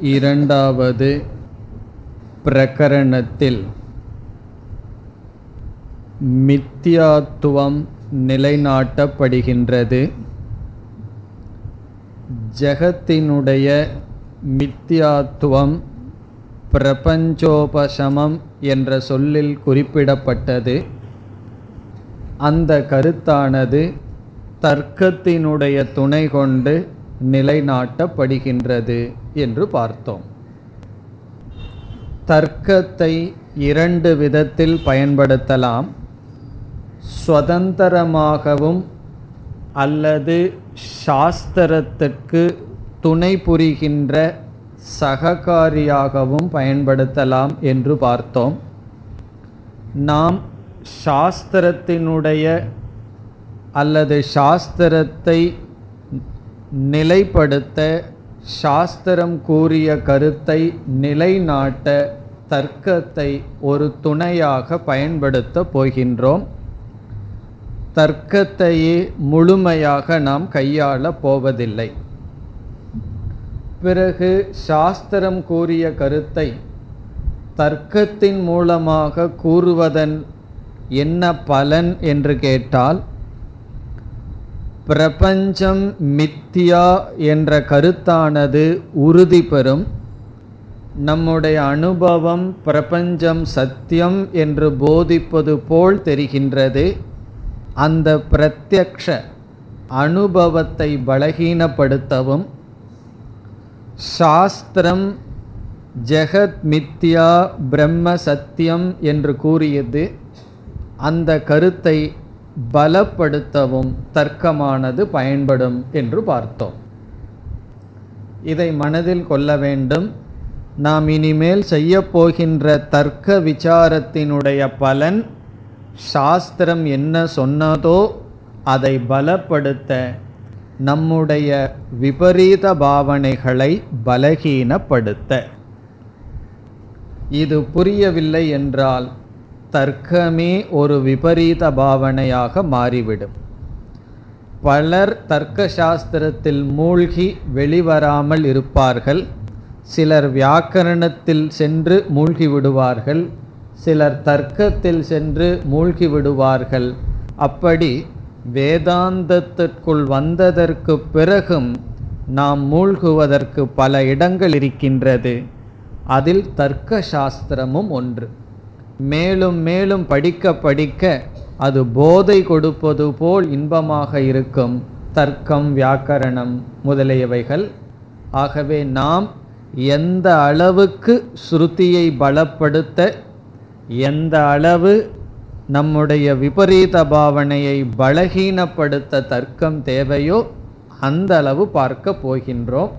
இரண்டாவது பிரகரணத்தில் மித்தியாத்துவம் நிலைநாட்டப்படுகின்றது. ஜகத்தினுடைய மித்தியாத்துவம் பிரபஞ்சோபசமம் என்ற சொல்லில் குறிப்பிடப்பட்டது. அந்த கருத்தானது தர்க்கத்தினுடைய துணை கொண்டு நிலைநாட்டப்படுகின்றது. என்று பார்த்தோம். தர்க்கத்தை இரண்டு விதத்தில் பயன்படுத்தலாம். சுதந்திரமாகவும் அல்லது சாஸ்திரத்திற்கு துணை புரிகின்ற சககாரியாகவும் பயன்படுத்தலாம் என்று பார்த்தோம். நாம் சாஸ்திரத்தினுடைய அல்லது சாஸ்திரத்தை நிலைப்படுத்த சாஸ்திரம் கூறிய கருத்தை நிலைநாட்ட தர்க்கத்தை ஒரு துணையாக பயன்படுத்த போகின்றோம். தர்க்கத்தையே முழுமையாக நாம் கையாள போவதில்லை. பிறகு சாஸ்திரம் கூறிய கருத்தை தர்க்கத்தின் மூலமாக கூறுவதன் என்ன பலன் என்று கேட்டால் பிரபஞ்சம் மித்தியா என்ற கருத்தானது உறுதி பெறும். நம்முடைய அனுபவம் பிரபஞ்சம் சத்தியம் என்று போதிப்பது போல் தெரிகின்றது. அந்த பிரத்யக்ஷ அனுபவத்தை பலகீனப்படுத்தவும். சாஸ்திரம் ஜெகத் மித்யா பிரம்ம சத்தியம் என்று கூறியது. அந்த கருத்தை பலப்படுத்தவும் தர்க்கமானது பயன்படும் என்று பார்த்தோம். இதை மனதில் கொள்ள வேண்டும். நாம் இனிமேல் செய்யப்போகின்ற தர்க்க விசாரத்தினுடைய பலன் சாஸ்திரம் என்ன சொன்னதோ அதை பலப்படுத்த நம்முடைய விபரீத பாவனைகளை பலகீனப்படுத்த. இது புரியவில்லை என்றால் தர்க்கமே ஒரு விபரீத பாவனையாக மாறிவிடும். பலர் தர்க்க சாஸ்திரத்தில் மூழ்கி வெளிவராமல் இருப்பார்கள். சிலர் வியாக்கரணத்தில் சென்று மூழ்கி விடுவார்கள். சிலர் தர்க்கத்தில் சென்று மூழ்கி விடுவார்கள். அப்படி வேதாந்தத்திற்குள் வந்ததற்கு பிறகும் நாம் மூழ்குவதற்கு பல இடங்கள் இருக்கின்றது. அதில் தர்க்க சாஸ்திரமும் ஒன்று. மேலும் மேலும் படிக்க படிக்க அது போதை கொடுப்பது போல் இன்பமாக இருக்கும். தர்க்கம் வியாக்கரணம் முதலியவைகள். ஆகவே நாம் எந்த அளவுக்கு ஸ்ருதியை பலப்படுத்த எந்த அளவு நம்முடைய விபரீத பாவனையை பலகீனப்படுத்த தர்க்கம் தேவையோ அந்த அளவு பார்க்க போகின்றோம்.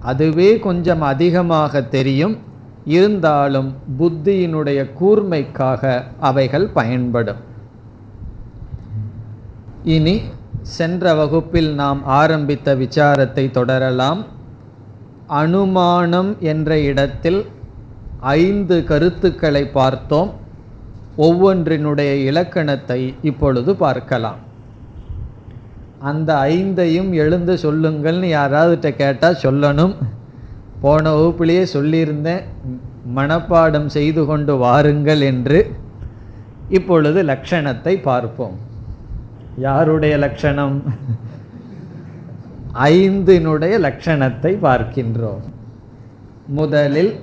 அதுவே கொஞ்சம் அதிகமாக தெரியும். இருந்தாலும் புத்தியினுடைய கூர்மைக்காக அவைகள் பயன்படும். இனி சென்ற வகுப்பில் நாம் ஆரம்பித்த விசாரத்தை தொடரலாம். அனுமானம் என்ற இடத்தில் ஐந்து கருத்துக்களை பார்த்தோம். ஒவ்வொன்றினுடைய இலக்கணத்தை இப்பொழுது பார்க்கலாம். அந்த ஐந்தையும் எழுந்து சொல்லுங்கள்னு யாராவது கேட்டால் சொல்லணும். போன வகுப்பிலேயே சொல்லியிருந்தேன் மனப்பாடம் செய்து கொண்டு வாருங்கள் என்று இப்பொழுது லக்ஷணத்தை பார்ப்போம். யாருடைய லக்ஷணம் ஐந்தினுடைய லக்ஷணத்தை பார்க்கின்றோம். முதலில்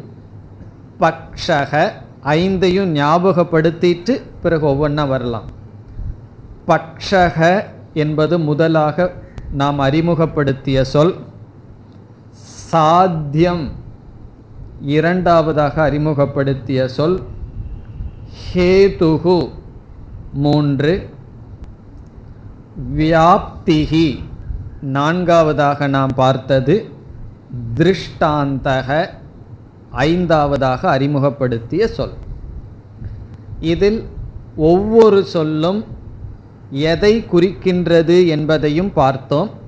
பக்ஷக ஐந்தையும் ஞாபகப்படுத்திட்டு பிறகு ஒவ்வொன்றா வரலாம். பக்ஷக என்பது முதலாக நாம் அறிமுகப்படுத்திய சொல். சாத்தியம். இரண்டாவதாக அறிமுகப்படுத்திய சொல் ஹேதுகு. மூன்று. வியாப்திகி நான்காவதாக நாம் பார்த்தது திருஷ்டாந்தக. ஐந்தாவதாக அறிமுகப்படுத்திய சொல். இதில் ஒவ்வொரு சொல்லும் எதை குறிக்கின்றது என்பதையும் பார்த்தோம்.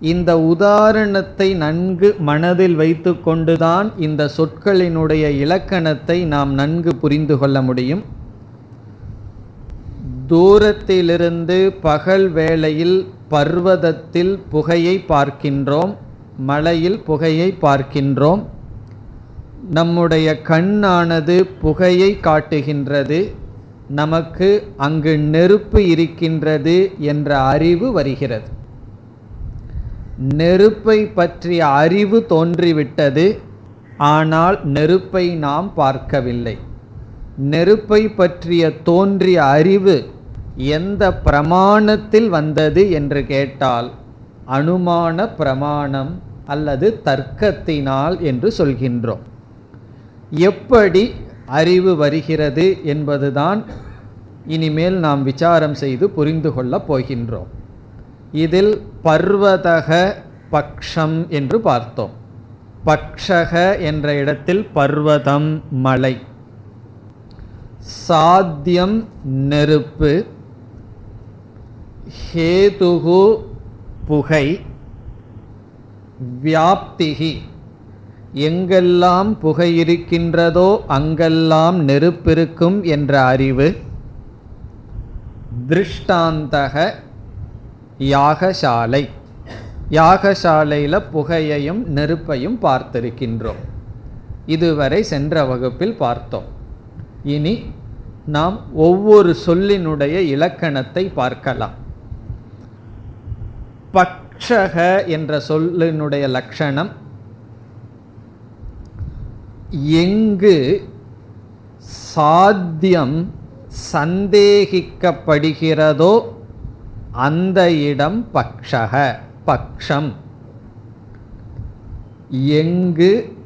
இந்த உதாரணத்தை நன்கு மனதில் வைத்து கொண்டுதான் இந்த சொற்களினுடைய இலக்கணத்தை நாம் நன்கு புரிந்து கொள்ள முடியும். தூரத்திலிருந்து பகல் வேளையில் பர்வதத்தில் புகையை பார்க்கின்றோம் மலையில் புகையை பார்க்கின்றோம். நம்முடைய கண்ணானது புகையை காட்டுகின்றது நமக்கு அங்கு நெருப்பு இருக்கின்றது என்ற அறிவு வருகிறது. நெருப்பை பற்றிய அறிவு தோன்றிவிட்டது ஆனால் நெருப்பை நாம் பார்க்கவில்லை. நெருப்பை பற்றிய தோன்றிய அறிவு எந்த பிரமாணத்தில் வந்தது என்று கேட்டால் அனுமான பிரமாணம் அல்லது தர்க்கத்தினால் என்று சொல்கின்றோம். எப்படி அறிவு வருகிறது என்பதுதான் இனிமேல் நாம் விசாரம் செய்து புரிந்து கொள்ளப் போகின்றோம். இதில் பர்வதக பக்ஷம் என்று பார்த்தோம். பக்ஷக என்ற இடத்தில் பர்வதம் மலை. சாத்தியம் நெருப்பு. ஹேதுகு புகை. வியாப்திகி. எங்கெல்லாம் புகை இருக்கின்றதோ அங்கெல்லாம் நெருப்பிருக்கும் என்ற அறிவு. திருஷ்டாந்தக யாகசாலை. யாகசாலையில் புகையையும் நெருப்பையும் பார்த்திருக்கின்றோம். இதுவரை சென்ற வகுப்பில் பார்த்தோம். இனி நாம் ஒவ்வொரு சொல்லினுடைய இலக்கணத்தை பார்க்கலாம். பக்ஷக என்ற சொல்லினுடைய லட்சணம் எங்கு சாத்தியம் சந்தேகிக்கப்படுகிறதோ அந்த இடம் பக்ஷக பக்ஷம். எங்கு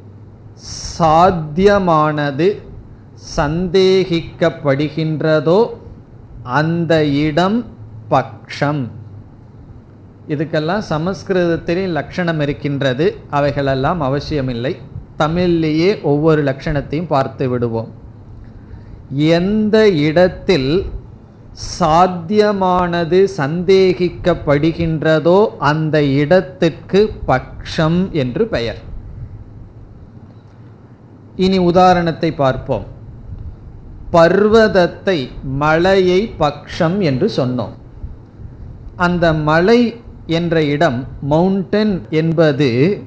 சாத்தியமானது சந்தேகிக்கப்படுகின்றதோ அந்த இடம் பக்ஷம். இதுக்கெல்லாம் சமஸ்கிருதத்திலே லட்சணம் இருக்கின்றது. அவைகளெல்லாம் அவசியமில்லை. தமிழ்லேயே ஒவ்வொரு லட்சணத்தையும் பார்த்து விடுவோம். எந்த இடத்தில் சாத்தியமானது சந்தேகிக்கப்படுகின்றதோ அந்த இடத்துக்கு பக்ஷம் என்று பெயர். இனி உதாரணத்தை பார்ப்போம். பர்வதத்தை மலையை பக்ஷம் என்று சொன்னோம். அந்த மலை என்ற இடம் மவுண்டன் என்பது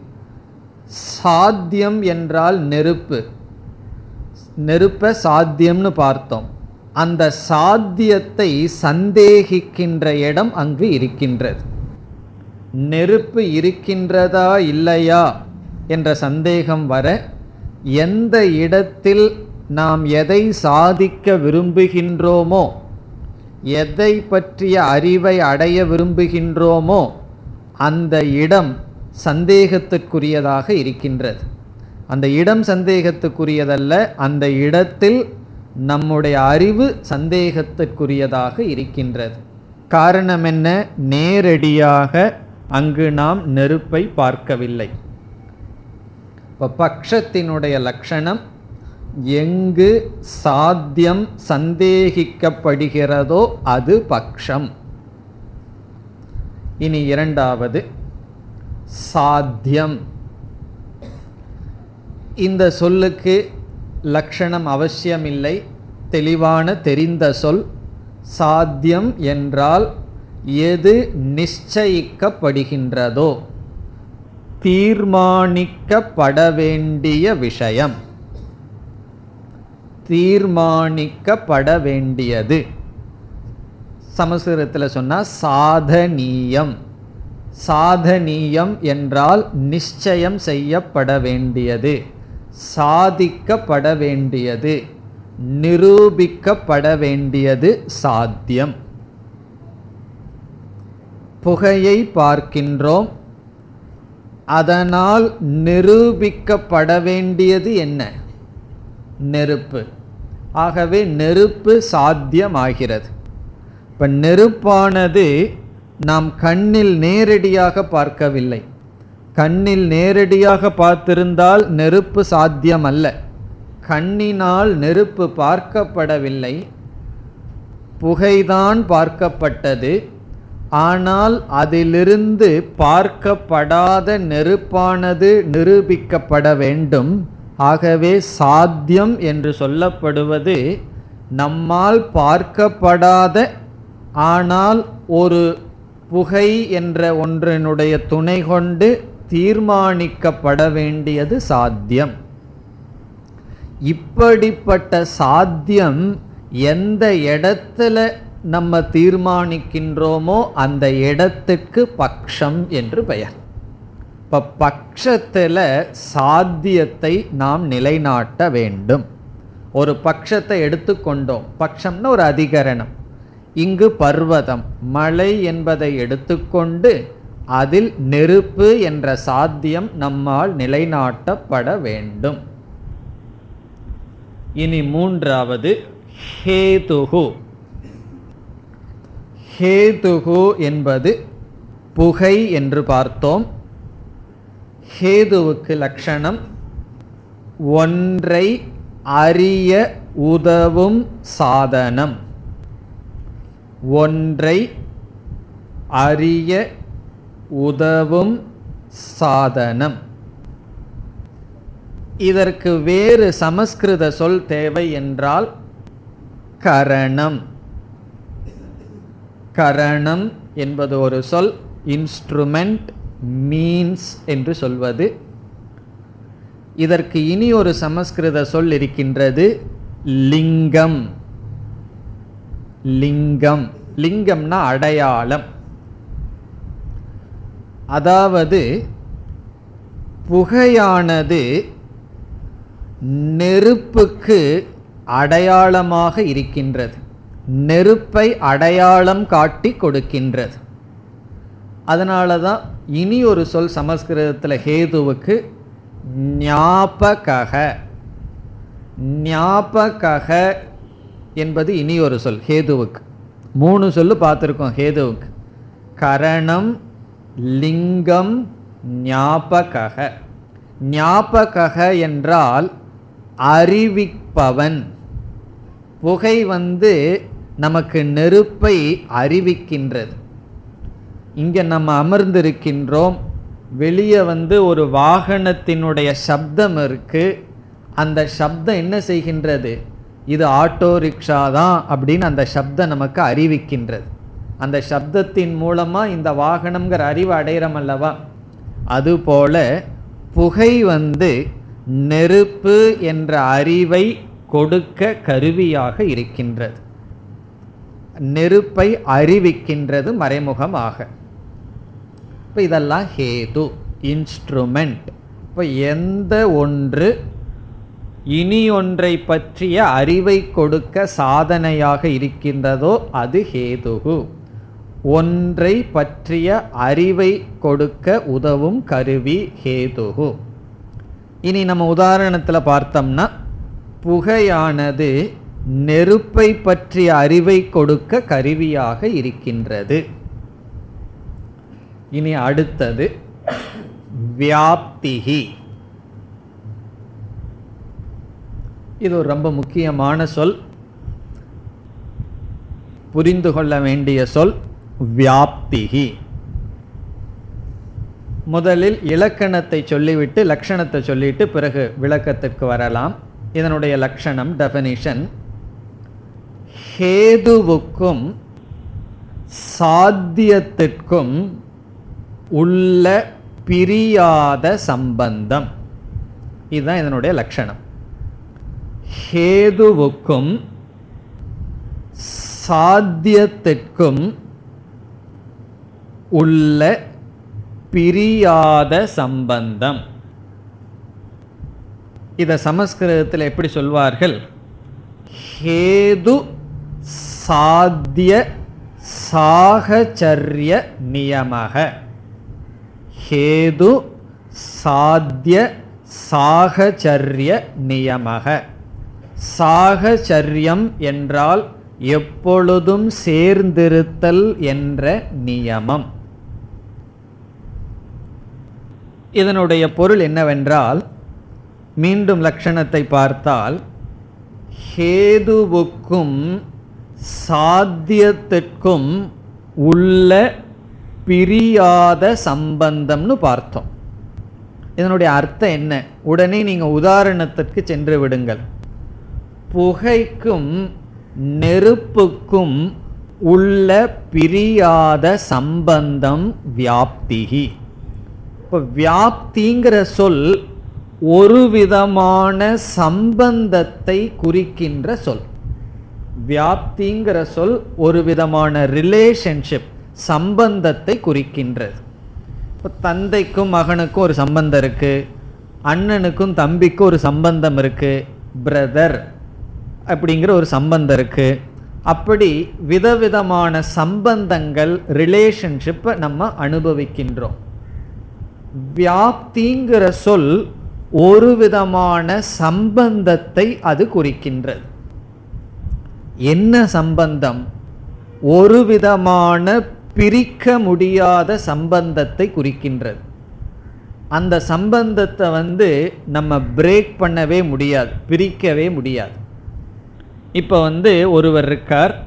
சாத்தியம் என்றால் நெருப்பு. நெருப்ப சாத்தியம்னு பார்த்தோம். அந்த சாத்தியத்தை சந்தேகிக்கின்ற இடம் அங்கு இருக்கின்றது. நெருப்பு இருக்கின்றதா இல்லையா என்ற சந்தேகம் வர எந்த இடத்தில் நாம் எதை சாதிக்க விரும்புகின்றோமோ எதை பற்றிய அறிவை அடைய விரும்புகின்றோமோ அந்த இடம் சந்தேகத்திற்குரியதாக இருக்கின்றது. அந்த இடம் சந்தேகத்துக்குரியதல்ல அந்த இடத்தில் நம்முடைய அறிவு சந்தேகத்திற்குரியதாக இருக்கின்றது. காரணம் என்ன நேரடியாக அங்கு நாம் நெருப்பை பார்க்கவில்லை. இப்போ பக்ஷத்தினுடைய லட்சணம் எங்கு சாத்தியம் சந்தேகிக்கப்படுகிறதோ அது பக்ஷம். இனி இரண்டாவது சாத்தியம். இந்த சொல்லுக்கு லக்ஷணம் அவசியமில்லை. தெளிவான தெரிந்த சொல் சாத்தியம் என்றால் எது நிச்சயிக்கப்படுகின்றதோ. தீர்மானிக்கப்பட வேண்டிய விஷயம். தீர்மானிக்கப்பட வேண்டியது சமஸ்கிருதத்தில் சொன்னால் சாதனீயம். சாதனீயம் என்றால் நிச்சயம் செய்யப்பட வேண்டியது சாதிக்கப்பட வேண்டியது நிரூபிக்கப்பட வேண்டியது சாத்தியம். புகையை பார்க்கின்றோம். அதனால் நிரூபிக்கப்பட வேண்டியது என்ன? நெருப்பு. ஆகவே நெருப்பு சாத்தியமாகிறது. இப்போ நெருப்பானது நாம் கண்ணில் நேரடியாக பார்க்கவில்லை. கண்ணில் நேரடியாக பார்த்திருந்தால் நெருப்பு சாத்தியம் அல்ல கண்ணினால் நெருப்பு பார்க்கப்படவில்லை. புகைதான் பார்க்கப்பட்டது. ஆனால் அதிலிருந்து பார்க்கப்படாத நெருப்பானது நிரூபிக்கப்பட வேண்டும். ஆகவே சாத்தியம் என்று சொல்லப்படுவது நம்மால் பார்க்கப்படாத ஆனால் ஒரு புகை என்ற ஒன்றினுடைய துணை கொண்டு தீர்மானிக்கப்பட வேண்டியது சாத்தியம். இப்படிப்பட்ட சாத்தியம் எந்த இடத்துல நம்ம தீர்மானிக்கின்றோமோ அந்த இடத்துக்கு பக்ஷம் என்று பெயர். இப்போ பக்ஷத்தில் சாத்தியத்தை நாம் நிலைநாட்ட வேண்டும். ஒரு பட்சத்தை எடுத்துக்கொண்டோம். பட்சம்னு ஒரு அதிகரணம். இங்கு பர்வதம் மலை என்பதை எடுத்துக்கொண்டு அதில் நெருப்பு என்ற சாத்தியம் நம்மால் நிலைநாட்டப்பட வேண்டும். இனி மூன்றாவது ஹேதுகு ஹேதுகு என்பது புகை என்று பார்த்தோம். ஹேதுவுக்கு லட்சணம் ஒன்றை அறிய உதவும் சாதனம். ஒன்றை அறிய உதவும் சாதனம். இதற்கு வேறு சமஸ்கிருத சொல் தேவை என்றால் கரணம். கரணம் என்பது ஒரு சொல் இன்ஸ்ட்ருமெண்ட் மீன்ஸ் என்று சொல்வது. இதற்கு இனி ஒரு சமஸ்கிருத சொல் இருக்கின்றது லிங்கம். லிங்கம். லிங்கம்னா அடையாளம். அதாவது புகையானது நெருப்புக்கு அடையாளமாக இருக்கின்றது. நெருப்பை அடையாளம் காட்டி கொடுக்கின்றது. அதனால தான் இனி ஒரு சொல் சமஸ்கிருதத்தில் ஹேதுவுக்கு ஞாபகக. ஞாபகக என்பது இனி ஒரு சொல் ஹேதுவுக்கு. மூணு சொல்லு பார்த்துருக்கோம் ஹேதுவுக்கு. கரணம் லிங்கம் ஞாபகக. ஞாபகக என்றால் அறிவிப்பவன். புகை வந்து நமக்கு நெருப்பை அறிவிக்கின்றது. இங்கே நம்ம அமர்ந்திருக்கின்றோம். வெளியே வந்து ஒரு வாகனத்தினுடைய சப்தம் இருக்கு. அந்த சப்தம் என்ன செய்கின்றது? இது ஆட்டோ ரிக்ஷா தான் அப்படின்னு அந்த சப்தம் நமக்கு அறிவிக்கின்றது. அந்த சப்தத்தின் மூலமாக இந்த வாகனம்ங்கிற அறிவு அடையிறோம் அல்லவா அதுபோல புகை வந்து நெருப்பு என்ற அறிவை கொடுக்க கருவியாக இருக்கின்றது. நெருப்பை அறிவிக்கின்றது மறைமுகமாக. இப்போ இதெல்லாம் ஹேது இன்ஸ்ட்ருமெண்ட். இப்போ எந்த ஒன்று இனி ஒன்றை பற்றிய அறிவை கொடுக்க சாதனையாக இருக்கின்றதோ அது ஹேதுகு ஒன்றை பற்றிய அறிவை கொடுக்க உதவும் கருவி ஹேதுகு. இனி நம்ம உதாரணத்தில் பார்த்தோம்னா புகையானது நெருப்பை பற்றிய அறிவை கொடுக்க கருவியாக இருக்கின்றது. இனி அடுத்தது வியாப்திகி. இது ஒரு ரொம்ப முக்கியமான சொல். புரிந்து கொள்ள வேண்டிய சொல். வியாப்திகி முதலில் இலக்கணத்தை சொல்லிவிட்டு லக்ஷணத்தை சொல்லிட்டு பிறகு விளக்கத்திற்கு வரலாம். இதனுடைய லக்ஷணம் டெஃபனிஷன் ஹேதுவுக்கும் சாத்தியத்திற்கும் உள்ள பிரியாத சம்பந்தம். இதுதான் இதனுடைய லட்சணம் ஹேதுவுக்கும் சாத்தியத்திற்கும் உள்ள பிரியாத சம்பந்தம். இதை சமஸ்கிருதத்தில் எப்படி சொல்வார்கள்? ஹேது சாத்திய சாகச்சரிய நியமக. ஹேது சாத்திய சாகச்சரிய நியமக. சாகச்சரியம் என்றால் எப்பொழுதும் சேர்ந்திருத்தல் என்ற நியமம். இதனுடைய பொருள் என்னவென்றால் மீண்டும் லட்சணத்தை பார்த்தால் ஹேதுவுக்கும் சாத்தியத்திற்கும் உள்ள பிரியாத சம்பந்தம்னு பார்த்தோம். இதனுடைய அர்த்தம் என்ன? உடனே நீங்கள் உதாரணத்திற்கு சென்று விடுங்கள். புகைக்கும் நெருப்புக்கும் உள்ள பிரியாத சம்பந்தம் வியாப்திகி இப்போ வியாப்திங்கிற சொல் ஒரு விதமான சம்பந்தத்தை குறிக்கின்ற சொல். வியாப்திங்கிற சொல் ஒரு விதமான ரிலேஷன்ஷிப் சம்பந்தத்தை குறிக்கின்றது. இப்போ தந்தைக்கும் மகனுக்கும் ஒரு சம்பந்தம் இருக்கு அண்ணனுக்கும் தம்பிக்கும் ஒரு சம்பந்தம் இருக்கு பிரதர் அப்படிங்கிற ஒரு சம்பந்தம் இருக்கு. அப்படி விதவிதமான சம்பந்தங்கள் ரிலேஷன்ஷிப்பை நம்ம அனுபவிக்கின்றோம். வியாப்திங்கிற சொல் ஒரு விதமான சம்பந்தத்தை அது குறிக்கின்றது. என்ன சம்பந்தம்? ஒரு விதமான பிரிக்க முடியாத சம்பந்தத்தை குறிக்கின்றது. அந்த சம்பந்தத்தை வந்து நம்ம பிரேக் பண்ணவே முடியாது பிரிக்கவே முடியாது. இப்போ வந்து ஒருவர் இருக்கார்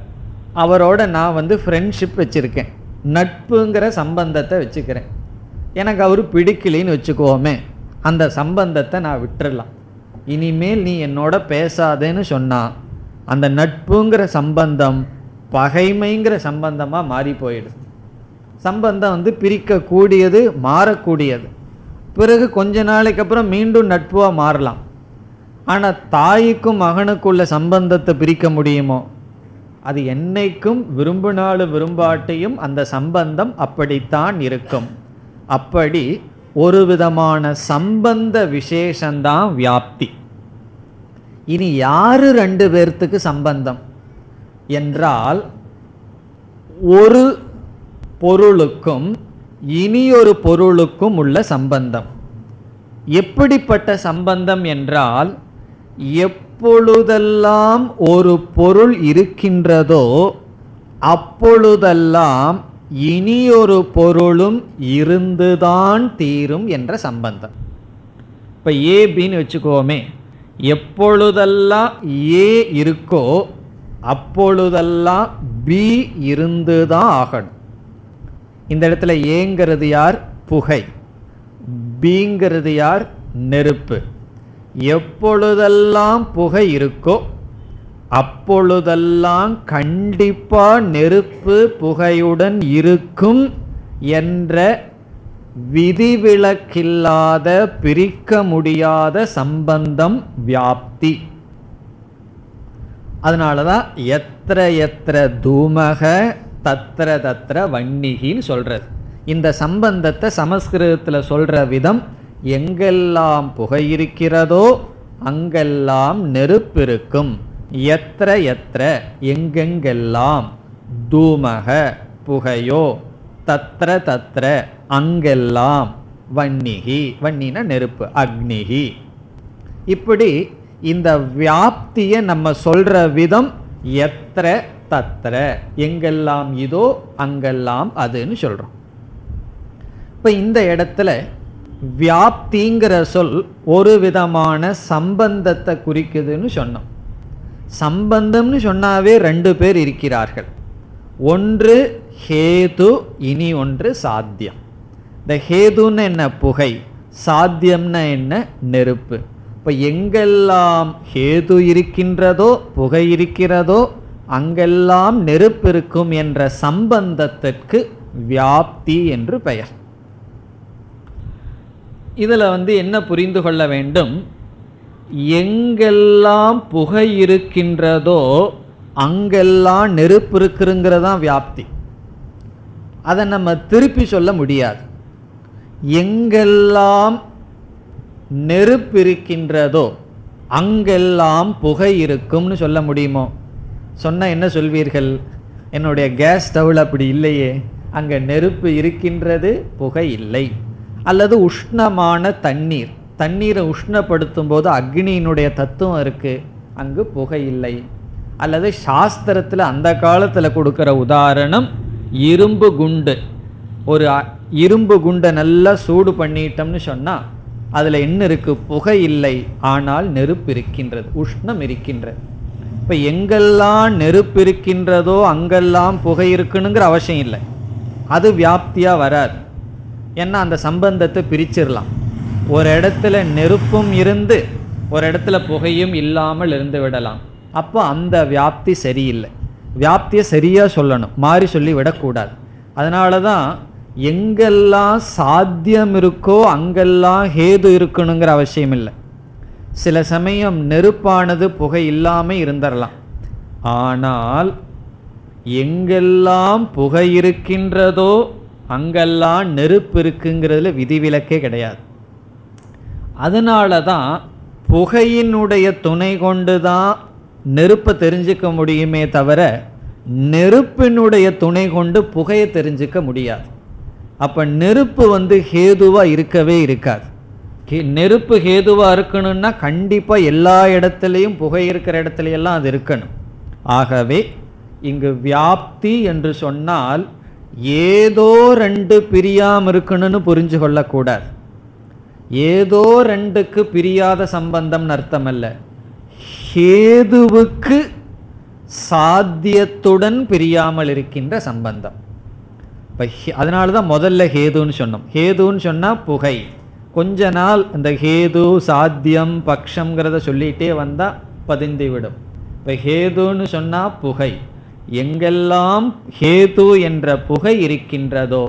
அவரோட நான் வந்து ஃப்ரெண்ட்ஷிப் வச்சுருக்கேன் நட்புங்கிற சம்பந்தத்தை வச்சுக்கிறேன். எனக்கு அவர் பிடிக்கலின்னு வச்சுக்கோமே அந்த சம்பந்தத்தை நான் விட்டுறலாம். இனிமேல் நீ என்னோட பேசாதேன்னு சொன்னால் அந்த நட்புங்கிற சம்பந்தம் பகைமைங்கிற சம்பந்தமாக மாறி போயிடுது சம்பந்தம் வந்து பிரிக்கக்கூடியது மாறக்கூடியது. பிறகு கொஞ்ச நாளைக்கு அப்புறம் மீண்டும் நட்புவாக மாறலாம். ஆனால் தாய்க்கும் மகனுக்குள்ள சம்பந்தத்தை பிரிக்க முடியுமோ? அது என்னைக்கும் விரும்பினாலும் விரும்பாட்டியும் அந்த சம்பந்தம் அப்படித்தான் இருக்கும். அப்படி ஒரு விதமான சம்பந்த விசேஷந்தான் வியாப்தி. இனி யாரு ரெண்டு பேர்த்துக்கு சம்பந்தம்? என்றால் ஒரு பொருளுக்கும் இனியொரு பொருளுக்கும் உள்ள சம்பந்தம். எப்படிப்பட்ட சம்பந்தம் என்றால் எப்பொழுதெல்லாம் ஒரு பொருள் இருக்கின்றதோ அப்பொழுதெல்லாம் இனியொரு பொருளும் இருந்துதான் தீரும் என்ற சம்பந்தம். இப்போ ஏ பின்னு வச்சுக்கோமே எப்பொழுதெல்லாம் ஏ இருக்கோ அப்பொழுதெல்லாம் பி இருந்து தான் ஆகணும். இந்த இடத்துல ஏங்கிறது யார்? புகை. பிங்கிறது யார்? நெருப்பு. எப்பொழுதெல்லாம் புகை இருக்கோ அப்பொழுதெல்லாம் கண்டிப்பா நெருப்பு புகையுடன் இருக்கும் என்ற விதிவிலக்கில்லாத பிரிக்க முடியாத சம்பந்தம் வியாப்தி. அதனால தான் எத்திர எத்திர தூமக தத்திர தத்திர வன்னிகின்னு சொல்றது. இந்த சம்பந்தத்தை சமஸ்கிருதத்தில் சொல்ற விதம் எங்கெல்லாம் புகை இருக்கிறதோ அங்கெல்லாம் நெருப்பு இருக்கும். எத்திர எத்திர எங்கெங்கெல்லாம்? தூமக புகையோ தத்திர தத்திர அங்கெல்லாம்? வன்னிகி வன்னினா நெருப்பு அக்னிகி. இப்படி இந்த வியாப்தியை நம்ம சொல்ற விதம் எத்திர தத்திர எங்கெல்லாம் இதோ அங்கெல்லாம் அதுன்னு சொல்றோம். இப்போ இந்த இடத்துல வியாப்திங்கிற சொல் ஒரு விதமான சம்பந்தத்தை குறிக்குதுன்னு சொன்னோம். சம்பந்தம்னு சொன்னாவே ரெண்டு பேர் இருக்கிறார்கள். ஒன்று ஹேது இனி ஒன்று சாத்தியம். இந்த ஹேதுன்னு என்ன? புகை. சாத்தியம்னா என்ன? நெருப்பு. இப்போ எங்கெல்லாம் ஹேது இருக்கின்றதோ புகை இருக்கிறதோ அங்கெல்லாம் நெருப்பு இருக்கும் என்ற சம்பந்தத்திற்கு வியாப்தி என்று பெயர். இதில் வந்து என்ன புரிந்து கொள்ள வேண்டும்? எங்கெல்லாம் புகை இருக்கின்றதோ அங்கெல்லாம் நெருப்பு இருக்குங்கிறதான் வியாப்தி. அதை நம்ம திருப்பி சொல்ல முடியாது. எங்கெல்லாம் நெருப்பு இருக்கின்றதோ அங்கெல்லாம் புகை இருக்கும்னு சொல்ல முடியுமோ? சொன்னால் என்ன சொல்வீர்கள்? என்னுடைய கேஸ் ஸ்டவ்வில் அப்படி இல்லையே. அங்கே நெருப்பு இருக்கின்றது புகை இல்லை. அல்லது உஷ்ணமான தண்ணீர். தண்ணீரை உஷ்ணப்படுத்தும் போது அக்னியினுடைய தத்துவம் இருக்குது அங்கு புகை இல்லை. அல்லது சாஸ்திரத்தில் அந்த காலத்தில் கொடுக்குற உதாரணம் இரும்பு குண்டு. ஒரு இரும்பு குண்டை நல்லா சூடு பண்ணிட்டோம்னு சொன்னால் அதில் என்ன இருக்குது புகை இல்லை. ஆனால் நெருப்பு இருக்கின்றது. உஷ்ணம் இருக்கின்றது. இப்போ எங்கெல்லாம் நெருப்பு இருக்கின்றதோ அங்கெல்லாம் புகை இருக்குனுங்கிற அவசியம் இல்லை. அது வியாப்தியாக வராது. ஏன்னா அந்த சம்பந்தத்தை பிரிச்சிடலாம் ஒரு இடத்துல நெருப்பும் இருந்து ஒரு இடத்துல புகையும் இல்லாமல் இருந்து விடலாம். அப்போ அந்த வியாப்தி சரியில்லை. வியாப்தியை சரியாக சொல்லணும். மாறி சொல்லி விடக்கூடாது. அதனால தான் எங்கெல்லாம் சாத்தியம் இருக்கோ அங்கெல்லாம் ஹேது இருக்கணுங்கிற அவசியம் இல்லை. சில சமயம் நெருப்பானது புகை இல்லாமல் இருந்துடலாம் ஆனால் எங்கெல்லாம் புகை இருக்கின்றதோ அங்கெல்லாம் நெருப்பு இருக்குங்கிறதுல விதிவிலக்கே கிடையாது. அதனால தான் புகையினுடைய துணை கொண்டு தான் நெருப்பை தெரிஞ்சுக்க முடியுமே தவிர நெருப்பினுடைய துணை கொண்டு புகையை தெரிஞ்சுக்க முடியாது. அப்போ நெருப்பு வந்து ஹேதுவாக இருக்கவே இருக்காது. நெருப்பு ஹேதுவாக இருக்கணும்னா கண்டிப்பாக எல்லா இடத்துலையும் புகை இருக்கிற இடத்துலையெல்லாம் அது இருக்கணும். ஆகவே இங்கு வியாப்தி என்று சொன்னால் ஏதோ ரெண்டு பிரியாமல் இருக்கணும்னு புரிஞ்சு கொள்ளக்கூடாது. ஏதோ ரெண்டுக்கு பிரியாத சம்பந்தம்னு அர்த்தம் அல்ல ஹேதுவுக்கு சாத்தியத்துடன் பிரியாமல் இருக்கின்ற சம்பந்தம். இப்போ அதனால தான் முதல்ல ஹேதுன்னு சொன்னோம். ஹேதுன்னு சொன்னால் புகை. கொஞ்ச நாள் இந்த ஹேது சாத்தியம் பக்ஷங்கிறத சொல்லிகிட்டே வந்தால் பதிந்து விடும். இப்போ ஹேதுன்னு சொன்னால் புகை. எங்கெல்லாம் ஹேது என்ற புகை இருக்கின்றதோ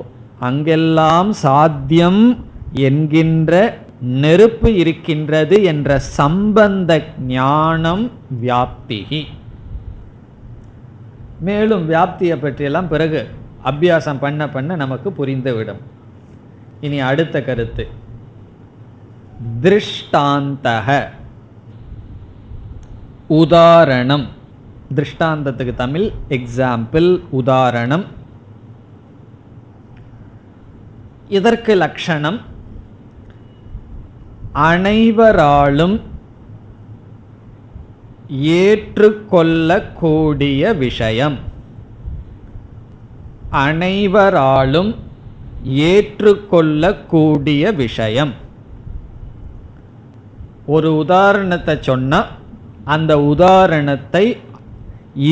அங்கெல்லாம் சாத்தியம் என்கின்ற நெருப்பு இருக்கின்றது என்ற சம்பந்த ஞானம் வியாப்திகி மேலும் வியாப்தியை பற்றியெல்லாம் பிறகு அபியாசம் பண்ண பண்ண நமக்கு புரிந்துவிடும். இனி அடுத்த கருத்து. திருஷ்டாந்தக. உதாரணம். திருஷ்டாந்தத்துக்கு தமிழ் எக்ஸாம்பிள் உதாரணம். இதற்கு லட்சணம் அனைவராலும் ஏற்றுக்கொள்ளக்கூடிய விஷயம். அனைவராலும் ஏற்றுக்கொள்ளக்கூடிய விஷயம். ஒரு உதாரணத்தை சொன்னா அந்த உதாரணத்தை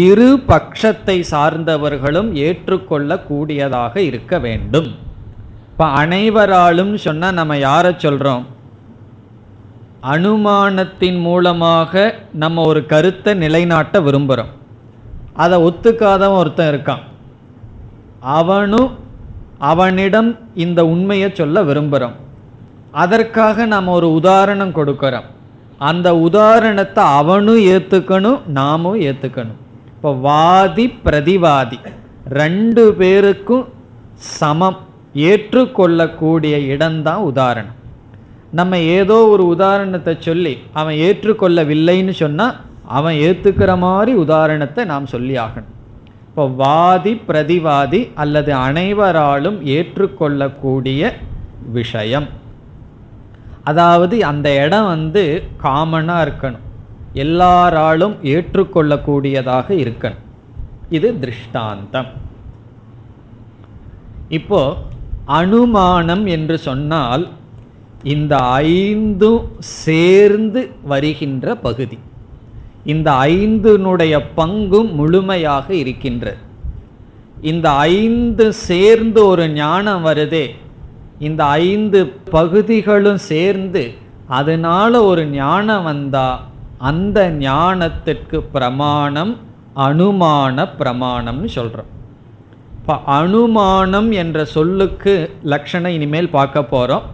இரு பட்சத்தை சார்ந்தவர்களும் ஏற்றுக்கொள்ளக்கூடியதாக இருக்க வேண்டும். இப்போ அனைவராலும் சொன்னால் நம்ம யாரை சொல்கிறோம் அனுமானத்தின் மூலமாக நம்ம ஒரு கருத்தை நிலைநாட்ட விரும்புகிறோம் அதை ஒத்துக்காதவன் ஒருத்தன் இருக்கான். அவனும் அவனிடம் இந்த உண்மையை சொல்ல விரும்புகிறோம் அதற்காக நாம் ஒரு உதாரணம் கொடுக்குறோம். அந்த உதாரணத்தை அவனும் ஏற்றுக்கணும் நாமும் ஏற்றுக்கணும் இப்போ வாதி பிரதிவாதி ரெண்டு பேருக்கும் சமம். ஏற்றுக்கொள்ளக்கூடிய இடம்தான் உதாரணம். நம்ம ஏதோ ஒரு உதாரணத்தை சொல்லி அவன் ஏற்றுக்கொள்ளவில்லைன்னு சொன்னால் அவன் ஏற்றுக்கிற மாதிரி உதாரணத்தை நாம் சொல்லி ஆகணும். இப்போ வாதி பிரதிவாதி அல்லது அனைவராலும் ஏற்றுக்கொள்ளக்கூடிய விஷயம். அதாவது அந்த இடம் வந்து காமனாக இருக்கணும். எல்லாராலும் ஏற்றுக்கொள்ளக்கூடியதாக இருக்கணும். இது திருஷ்டாந்தம். இப்போ அனுமானம் என்று சொன்னால் இந்த ஐந்தும் சேர்ந்து வருகின்ற பகுதி. இந்த ஐந்தினுடைய பங்கும் முழுமையாக இருக்கின்றது. இந்த ஐந்து சேர்ந்து ஒரு ஞானம் வருதே இந்த ஐந்து பகுதிகளும் சேர்ந்து அதனால ஒரு ஞானம் வந்தா அந்த ஞானத்திற்கு பிரமாணம் அனுமான பிரமாணம்னு சொல்கிறோம் இப்போ அனுமானம் என்ற சொல்லுக்கு லட்சணம் இனிமேல் பார்க்க போகிறோம்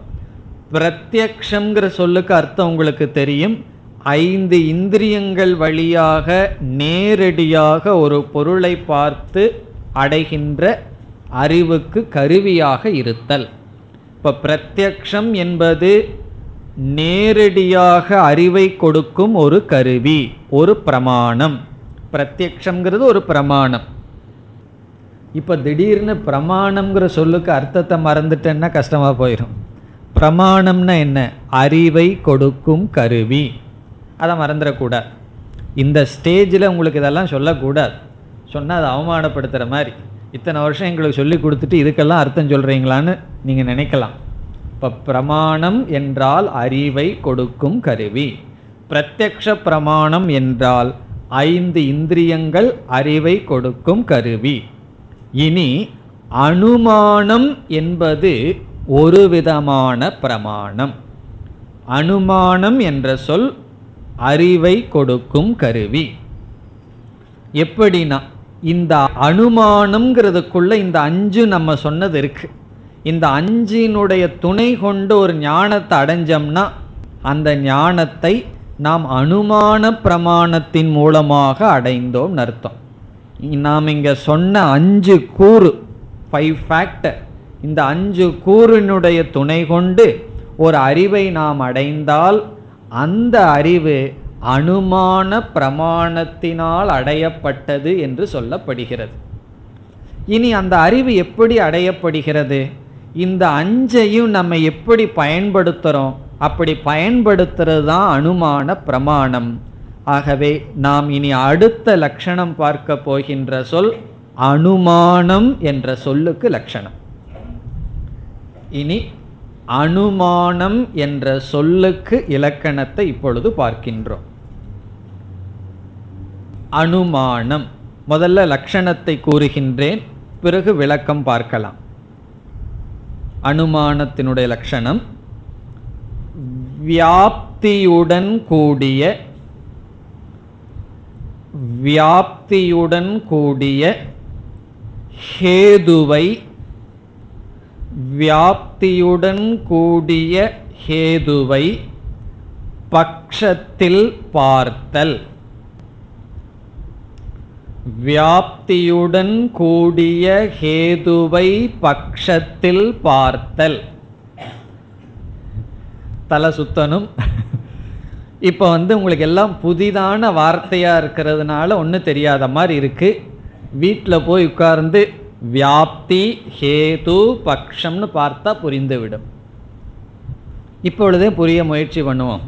பிரத்யக்ஷங்கிற சொல்லுக்கு அர்த்தம் உங்களுக்கு தெரியும். ஐந்து இந்திரியங்கள் வழியாக நேரடியாக ஒரு பொருளை பார்த்து அடைகின்ற அறிவுக்கு கருவியாக இருத்தல். இப்போ பிரத்யக்ஷம் என்பது நேரடியாக அறிவை கொடுக்கும் ஒரு கருவி ஒரு பிரமாணம். பிரத்யக்ஷங்கிறது ஒரு பிரமாணம். இப்போ திடீர்னு பிரமாணம்ங்கிற சொல்லுக்கு அர்த்தத்தை மறந்துட்டேன்னா கஷ்டமாக போயிடும் பிரமாணம்னா என்ன? அறிவை கொடுக்கும் கருவி. அதை மறந்துடக்கூடாது இந்த ஸ்டேஜில் உங்களுக்கு இதெல்லாம் சொல்லக்கூடாது. சொன்னால் அது அவமானப்படுத்துகிற மாதிரி. இத்தனை வருஷம் எங்களுக்கு சொல்லி கொடுத்துட்டு இதுக்கெல்லாம் அர்த்தம் சொல்கிறீங்களான்னு நீங்கள் நினைக்கலாம். இப்போ பிரமாணம் என்றால் அறிவை கொடுக்கும் கருவி. பிரத்யக்ஷ பிரமாணம் என்றால் ஐந்து இந்திரியங்கள் அறிவை கொடுக்கும் கருவி. இனி அனுமானம் என்பது ஒரு விதமான பிரமாணம். அனுமானம் என்ற சொல் அறிவை கொடுக்கும் கருவி. எப்படின்னா இந்த அனுமானம்ங்கிறதுக்குள்ள இந்த அஞ்சு நம்ம சொன்னது இருக்கு. இந்த அஞ்சினுடைய துணை கொண்டு ஒரு ஞானத்தை அடைஞ்சோம்னா அந்த ஞானத்தை நாம் அனுமான பிரமாணத்தின் மூலமாக அடைந்தோம் அர்த்தம். நாம் இங்கே சொன்ன அஞ்சு கூறு ஃபைவ் ஃபேக்டர் இந்த அஞ்சு கூறினுடைய துணை கொண்டு ஒரு அறிவை நாம் அடைந்தால் அந்த அறிவு அனுமான பிரமாணத்தினால் அடையப்பட்டது என்று சொல்லப்படுகிறது. இனி அந்த அறிவு எப்படி அடையப்படுகிறது? இந்த அஞ்சையும் நம்ம எப்படி பயன்படுத்துகிறோம் அப்படி பயன்படுத்துறது தான் அனுமான பிரமாணம். ஆகவே நாம் இனி அடுத்த லட்சணம் பார்க்க போகின்ற சொல் அனுமானம் என்ற சொல்லுக்கு லட்சணம். இனி அனுமானம் என்ற சொல்லுக்கு இலக்கணத்தை இப்பொழுது பார்க்கின்றோம். அனுமானம். முதல்ல லட்சணத்தை கூறுகின்றேன் பிறகு விளக்கம் பார்க்கலாம். அனுமானத்தினுடைய லட்சணம் வியாப்தியுடன் கூடிய வியாப்தியுடன் கூடிய ஹேதுவை வியாப்தியுடன் கூடிய ஹேதுவை பக்ஷத்தில் பார்த்தல். வியாப்தியுடன் கூடிய ஹேதுவை பக்ஷத்தில் பார்த்தல். தலை சுத்தனும் இப்போ வந்து உங்களுக்கு எல்லாம் புதிதான வார்த்தையாக இருக்கிறதுனால ஒன்றும் தெரியாத மாதிரி இருக்குது வீட்டில் போய் உட்கார்ந்து வியாப்தி ஹேது பக்ஷம்னு பார்த்தா புரிந்துவிடும். இப்பொழுதே புரிய முயற்சி பண்ணுவோம்.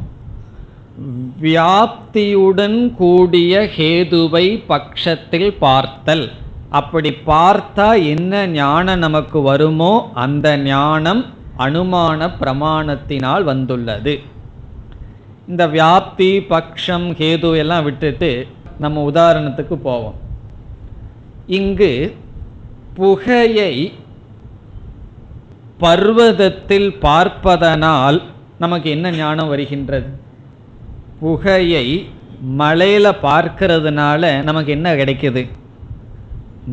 வியாப்தியுடன் கூடிய ஹேதுவை பக்ஷத்தில் பார்த்தல். அப்படி பார்த்தா என்ன ஞானம் நமக்கு வருமோ அந்த ஞானம் அனுமான பிரமாணத்தினால் வந்துள்ளது. இந்த வியாப்தி பக்ஷம் ஹேது எல்லாம் விட்டுட்டு நம்ம உதாரணத்துக்கு போவோம். இங்கு புகையை பர்வதத்தில் பார்ப்பதனால் நமக்கு என்ன ஞானம் வருகின்றது? புகையை மலையில் பார்க்கறதுனால நமக்கு என்ன கிடைக்குது?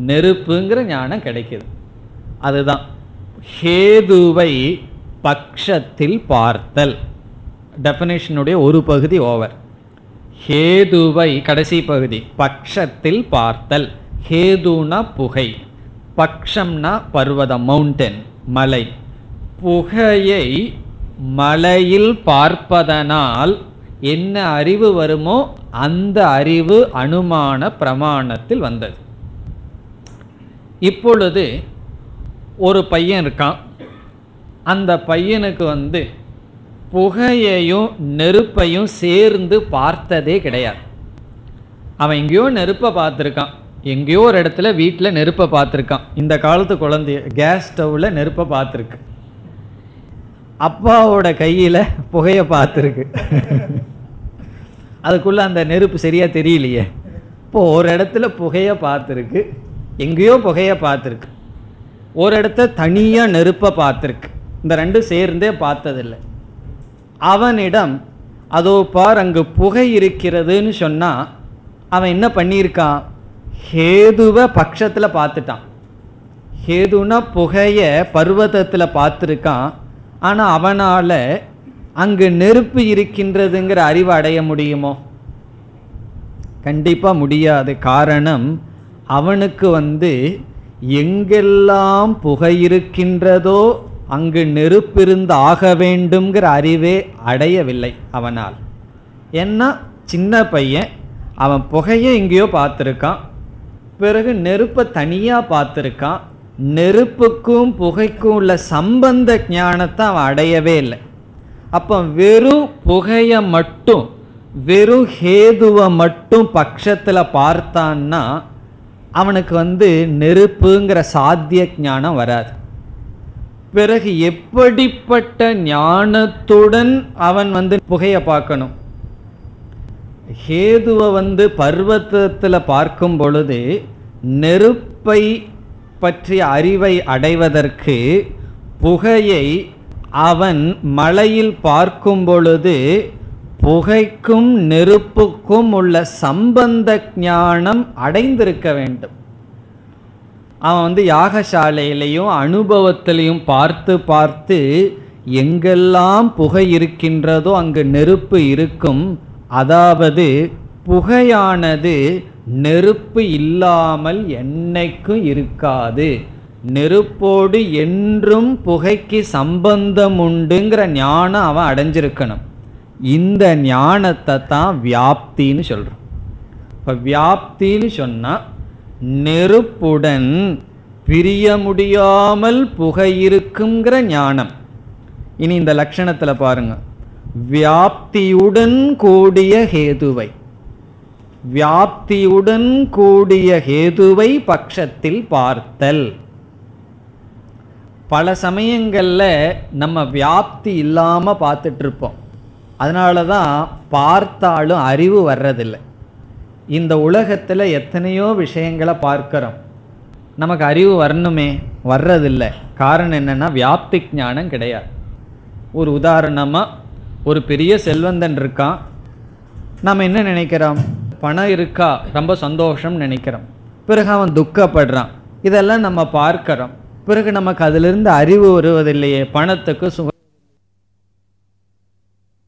நெருப்புங்கிற ஞானம் கிடைக்குது. அதுதான். ஹேதுவை பக்ஷத்தில் பார்த்தல். டெஃபனேஷனுடைய ஒரு பகுதி ஓவர். ஹேதுவை கடைசி பகுதி பக்ஷத்தில் பார்த்தல். ஹேதுனா புகை. பக்ஷம்னா பர்வதம் மவுண்டன் மலை. புகையை மலையில் பார்ப்பதனால் என்ன அறிவு வருமோ அந்த அறிவு அனுமான பிரமாணத்தில் வந்தது. இப்பொழுது ஒரு பையன் இருக்கான். அந்த பையனுக்கு வந்து புகையையும் நெருப்பையும் சேர்ந்து பார்த்ததே கிடையாது. அவன் எங்கேயோ நெருப்பை பார்த்துருக்கான். எங்கேயோ ஒரு இடத்துல வீட்டில் நெருப்பை பார்த்துருக்கான். இந்த காலத்து குழந்தைய கேஸ் ஸ்டவ்வில் நெருப்பை பார்த்துருக்கு. அப்பாவோட கையில் புகையை பார்த்துருக்கு. அதுக்குள்ளே அந்த நெருப்பு சரியாக தெரியலையே. இப்போ ஒரு இடத்துல புகையை பார்த்துருக்கு. எங்கேயோ புகையை பார்த்துருக்கு. ஒரு இடத்த தனியாக நெருப்பை பார்த்துருக்கு. இந்த ரெண்டும் சேர்ந்தே பார்த்ததில்லை. அவனிடம் அதோ பார் அங்கு புகை இருக்கிறதுன்னு சொன்னால் அவன் என்ன பண்ணியிருக்கான்? ஹேதுவை பட்சத்தில் பார்த்துட்டான். ஹேதுனா புகையை பர்வதத்தில் பார்த்துருக்கான். ஆனால் அவனால் அங்கு நெருப்பு இருக்கின்றதுங்கிற அறிவு அடைய முடியுமோ? கண்டிப்பாக முடியாது. காரணம் அவனுக்கு வந்து எங்கெல்லாம் புகை இருக்கின்றதோ அங்கு நெருப்பிருந்து ஆக வேண்டும்ங்கிற அறிவே அடையவில்லை அவனால். ஏன்னா சின்ன பையன் அவன் புகையை எங்கேயோ பார்த்துருக்கான். பிறகு நெருப்பை தனியாக பார்த்துருக்கான் நெருப்புக்கும் புகைக்கும் உள்ள சம்பந்த ஞானத்தை அவன் அடையவே இல்லை. அப்போ வெறும் புகையை மட்டும் வெறும் ஹேதுவை மட்டும் பட்சத்தில் பார்த்தான்னா அவனுக்கு வந்து நெருப்புங்கிற சாத்திய ஞானம் வராது. பிறகு எப்படிப்பட்ட ஞானத்துடன் அவன் வந்து புகையை பார்க்கணும்? ஹேதுவை வந்து பர்வத்தத்தில் பார்க்கும் பொழுது நெருப்பை பற்றிய அறிவை அடைவதற்கு புகையை அவன் மலையில் பார்க்கும் பொழுது புகைக்கும் நெருப்புக்கும் உள்ள சம்பந்த ஞானம் அடைந்திருக்க வேண்டும். அவன் வந்து யாகசாலையிலையும் அனுபவத்திலையும் பார்த்து பார்த்து எங்கெல்லாம் புகை இருக்கின்றதோ அங்கு நெருப்பு இருக்கும் அதாவது புகையானது நெருப்பு இல்லாமல் என்னைக்கும் இருக்காது. நெருப்போடு என்றும் புகைக்கு சம்பந்தம் உண்டுங்கிற ஞானம் அவன் அடைஞ்சிருக்கணும். இந்த ஞானத்தை தான் வியாப்தின்னு சொல்கிறோம் இப்போ வியாப்தின்னு சொன்னால் நெருப்புடன் பிரிய முடியாமல் புகை இருக்குங்கிற ஞானம். இனி இந்த லட்சணத்தில் பாருங்கள் வியாப்தியுடன் கூடிய ஹேதுவை. வியாப்தியுடன் கூடிய ஹேதுவை பட்சத்தில் பார்த்தல். பல சமயங்களில் நம்ம வியாப்தி இல்லாமல் பார்த்துட்டு இருப்போம் அதனால தான் பார்த்தாலும் அறிவு வர்றதில்லை. இந்த உலகத்தில் எத்தனையோ விஷயங்களை பார்க்குறோம். நமக்கு அறிவு வரணுமே வர்றதில்லை. காரணம் என்னென்னா வியாப்தி ஞானம் கிடையாது. ஒரு உதாரணமாக ஒரு பெரிய செல்வந்தன் இருக்கான் நம்ம என்ன நினைக்கிறோம்? பணம் இருக்கா? ரொம்ப சந்தோஷம் நினைக்கிறோம். பிறகு அவன் துக்கப்படுறான். இதெல்லாம் நம்ம பார்க்கிறோம். பிறகு நமக்கு அதிலிருந்து அறிவு வருவதில்லையே. பணத்துக்கு சுக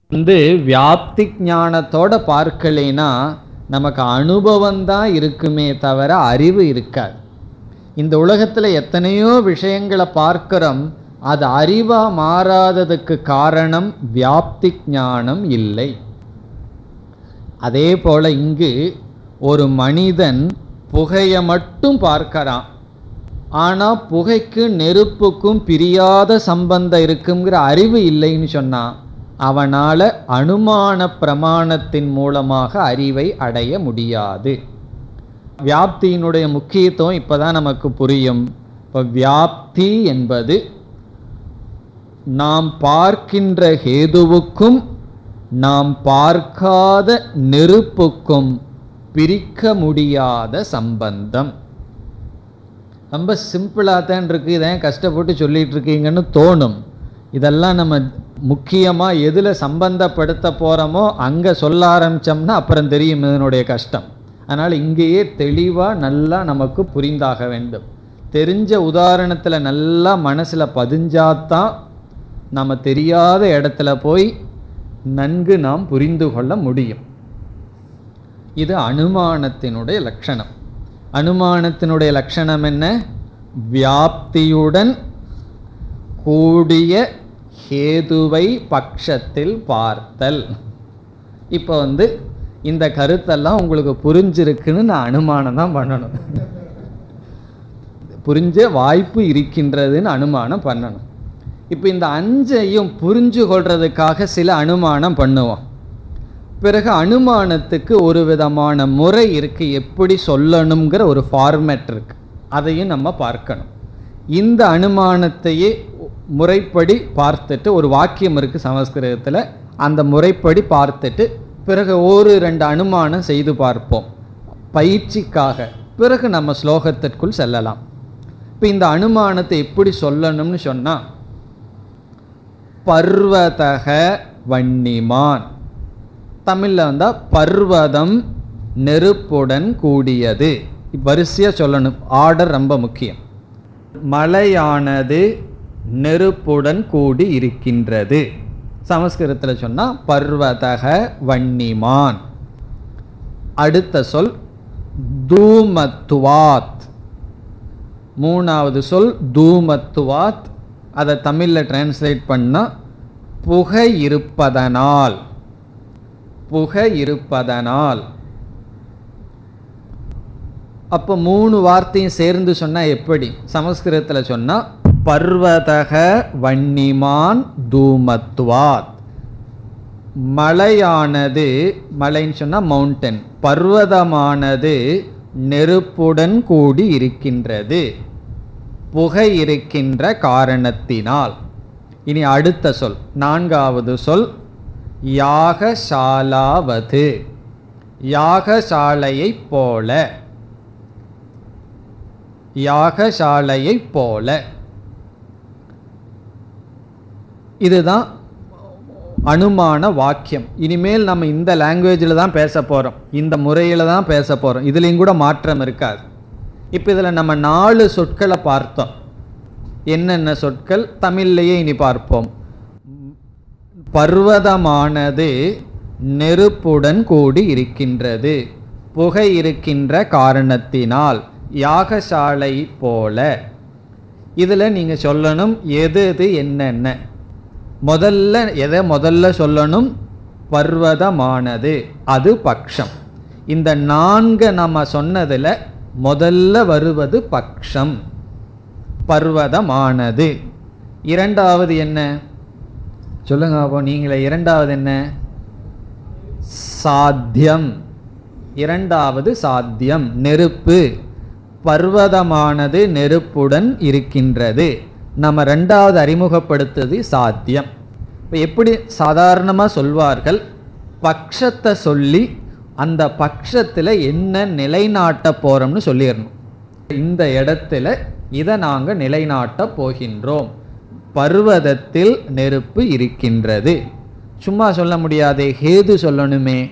வந்து வியாப்தி ஞானத்தோட பார்க்கலைன்னா நமக்கு அனுபவம் தான் இருக்குமே தவிர அறிவு இருக்காது. இந்த உலகத்தில் எத்தனையோ விஷயங்களை பார்க்கிறோம். அது அறிவா மாறாததுக்கு காரணம் வியாப்தி ஞானம் இல்லை. அதே போல இங்கு ஒரு மனிதன் புகையை மட்டும் பார்க்கறான். ஆனால் புகைக்கு நெருப்புக்கும் பிரியாத சம்பந்தம் இருக்குங்கிற அறிவு இல்லைன்னு சொன்னான். அவனால் அனுமான பிரமாணத்தின் மூலமாக அறிவை அடைய முடியாது. வியாப்தியினுடைய முக்கியத்துவம் இப்போ தான் நமக்கு புரியும். இப்போ வியாப்தி என்பது நாம் பார்க்கின்ற ஹேதுவுக்கும் நாம் பார்க்காத நெருப்புக்கும் பிரிக்க முடியாத சம்பந்தம். ரொம்ப சிம்பிளாக தான் இருக்கு. இதான் கஷ்டப்பட்டு சொல்லிட்டு இருக்கீங்கன்னு தோணும். இதெல்லாம் நம்ம முக்கியமாக எதில் சம்பந்தப்படுத்த போகிறோமோ அங்கே சொல்ல ஆரம்பித்தோம்னா அப்புறம் தெரியும் இதனுடைய கஷ்டம். அதனால் இங்கேயே தெளிவாக நல்லா நமக்கு புரிந்தாக வேண்டும். தெரிஞ்ச உதாரணத்தில் நல்லா மனசில் பதிஞ்சாதான் நம்ம தெரியாத இடத்துல போய் நன்கு நாம் புரிந்து கொள்ள முடியும். இது அனுமானத்தினுடைய லட்சணம். அனுமானத்தினுடைய லட்சணம் என்ன? வியாப்தியுடன் கூடிய ஹேதுவை பட்சத்தில் பார்த்தல். இப்போ வந்து இந்த கருத்தெல்லாம் உங்களுக்கு புரிஞ்சிருக்குன்னு நான் அனுமானம் தான் பண்ணணும். புரிஞ்ச வாய்ப்பு இருக்கின்றதுன்னு அனுமானம் பண்ணணும். இப்போ இந்த அஞ்சையும் புரிஞ்சு கொள்றதுக்காக சில அனுமானம் பண்ணுவோம். பிறகு அனுமானத்துக்கு ஒரு விதமான முறை இருக்குது எப்படி சொல்லணுங்கிற ஒரு ஃபார்மேட் இருக்குது அதையும் நம்ம பார்க்கணும். இந்த அனுமானத்தையே முறைப்படி பார்த்துட்டு ஒரு வாக்கியம் இருக்கு சமஸ்கிருதத்தில் அந்த முறைப்படி பார்த்துட்டு பிறகு ஒரு ரெண்டு அனுமானம் செய்து பார்ப்போம். பயிற்சிக்காக. பிறகு நம்ம ஸ்லோகத்திற்குள் செல்லலாம். இப்போ இந்த அனுமானத்தை எப்படி சொல்லணும்னு சொன்னால் பர்வதக வன்னிமான். தமிழில் வந்தால் பர்வதம் நெருப்புடன் கூடியது. வரிசையாக சொல்லணும். ஆர்டர் ரொம்ப முக்கியம். மலையானது நெருப்புடன் கூடி இருக்கின்றது. சமஸ்கிருதத்தில் சொன்னால் பர்வதக வன்னிமான். அடுத்த சொல் தூமத்துவாத். மூணாவது சொல் தூமத்துவாத். அதை தமிழில் டிரான்ஸ்லேட் பண்ணால் புகை இருப்பதனால். புகை இருப்பதனால். அப்போ மூணு வார்த்தையும் சேர்ந்து சொன்னால் எப்படி? சமஸ்கிருதத்தில் சொன்னால் பர்வதக வன்னிமான் தூமத்வாத். மலையானது மலைன்னு சொன்னால் மவுண்டன் பர்வதமானது நெருப்புடன் கூடி இருக்கின்றது. புகை இருக்கின்ற காரணத்தினால். இனி அடுத்த சொல் நான்காவது சொல் யாகசாலாவது. யாகசாலையைப் போல. யாகசாலையைப் போல. இதுதான் அனுமான வாக்கியம். இனிமேல் நம்ம இந்த லாங்குவேஜில் தான் பேச போகிறோம் இந்த முறையில் தான் பேச போகிறோம் இதுலேயும் கூட மாற்றம் இருக்காது. இப்போ இதில் நம்ம நாலு சொற்களை பார்த்தோம். என்னென்ன சொற்கள்? தமிழ்லேயே இனி பார்ப்போம். பர்வதமானது நெருப்புடன் கூடி இருக்கின்றது. புகை இருக்கின்ற காரணத்தினால் யாகசாலை போல. இதில் நீங்கள் சொல்லணும் எது எது என்னென்ன. முதல்ல எதை முதல்ல சொல்லணும்? பர்வதமானது அது பக்ஷம். இந்த நான்கு நம்ம சொன்னதில் முதல்ல வருவது பக்ஷம் பர்வதமானது. இரண்டாவது என்ன? சொல்லுங்க அப்போ நீங்களே இரண்டாவது என்ன? சாத்தியம். இரண்டாவது சாத்தியம் நெருப்பு. பர்வதமானது நெருப்புடன் இருக்கின்றது. நம்ம ரெண்டாவது அறிமுகப்படுத்துவது சாத்தியம். இப்போ எப்படி சாதாரணமாக சொல்வார்கள்? பக்ஷத்தை சொல்லி அந்த பட்சத்தில் என்ன நிலைநாட்ட போகிறோம்னு சொல்லிடணும். இந்த இடத்துல இதை நாங்கள் நிலைநாட்ட போகின்றோம். பர்வதத்தில் நெருப்பு இருக்கின்றது. சும்மா சொல்ல முடியாதே ஹேது சொல்லணுமே.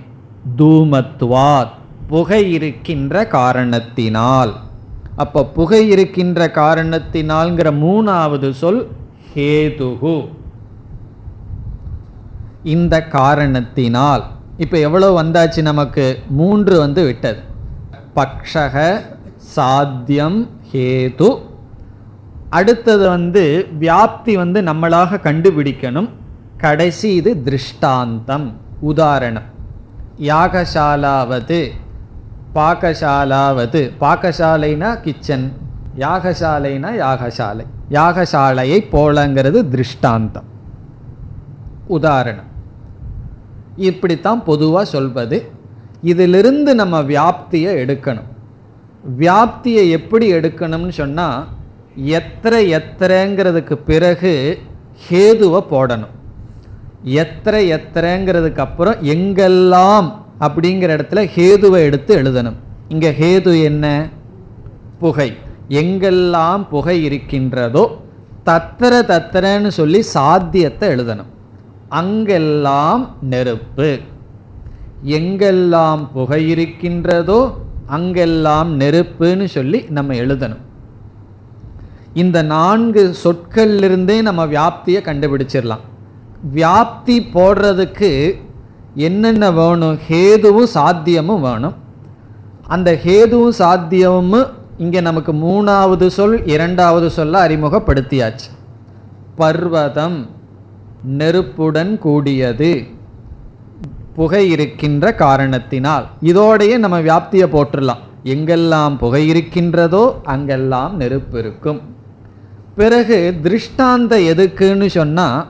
தூமத்வாத் புகை இருக்கின்ற காரணத்தினால். அப்போ புகை இருக்கின்ற காரணத்தினால்ங்கிற மூணாவது சொல் ஹேதுகு இந்த காரணத்தினால். இப்போ எவ்வளோ வந்தாச்சு நமக்கு? மூன்று வந்து விட்டது. பக்ஷக சாத்தியம் ஹேது. அடுத்தது வந்து வியாப்தி வந்து நம்மளாக கண்டுபிடிக்கணும். கடைசி இது திருஷ்டாந்தம். உதாரணம். யாகசாலாவது பாகசாலாவது. பாகசாலைனா கிச்சன் யாகசாலைனா யாகசாலை. யாகசாலையை போலங்கிறது திருஷ்டாந்தம். உதாரணம். இப்படித்தான் பொதுவாக சொல்வது. இதிலிருந்து நம்ம வியாப்தியை எடுக்கணும். வியாப்தியை எப்படி எடுக்கணும்னு சொன்னால் எத்தனை எத்தனைங்கிறதுக்கு பிறகு ஹேதுவை போடணும். எத்தனை எத்தனைங்கிறதுக்கு அப்புறம் எங்கெல்லாம் அப்படிங்கிற இடத்துல ஹேதுவை எடுத்து எழுதணும். இங்கே ஹேது என்ன? புகை. எங்கெல்லாம் புகை இருக்கின்றதோ தத்திர தத்திரன்னு சொல்லி சாத்தியத்தை எழுதணும். அங்கெல்லாம் நெருப்பு. எங்கெல்லாம் புகை இருக்கின்றதோ அங்கெல்லாம் நெருப்புன்னு சொல்லி நம்ம எழுதணும். இந்த நான்கு சொற்கள்லிருந்தே நம்ம வியாப்தியை கண்டுபிடிச்சிடலாம். வியாப்தி போடுறதுக்கு என்னென்ன வேணும்? ஹேதுவும் சாத்தியமும் வேணும். அந்த ஹேதுவும் சாத்தியமும் இங்கே நமக்கு மூணாவது சொல் இரண்டாவது சொல்ல அறிமுகப்படுத்தியாச்சு. பர்வதம். நெருப்புடன் கூடியது. புகை இருக்கின்ற காரணத்தினால். இதோடையே நம்ம வியாப்தியை போட்டுடலாம் எங்கெல்லாம் புகை இருக்கின்றதோ அங்கெல்லாம் நெருப்பு இருக்கும். பிறகு திருஷ்டாந்த எதுக்குன்னு சொன்னால்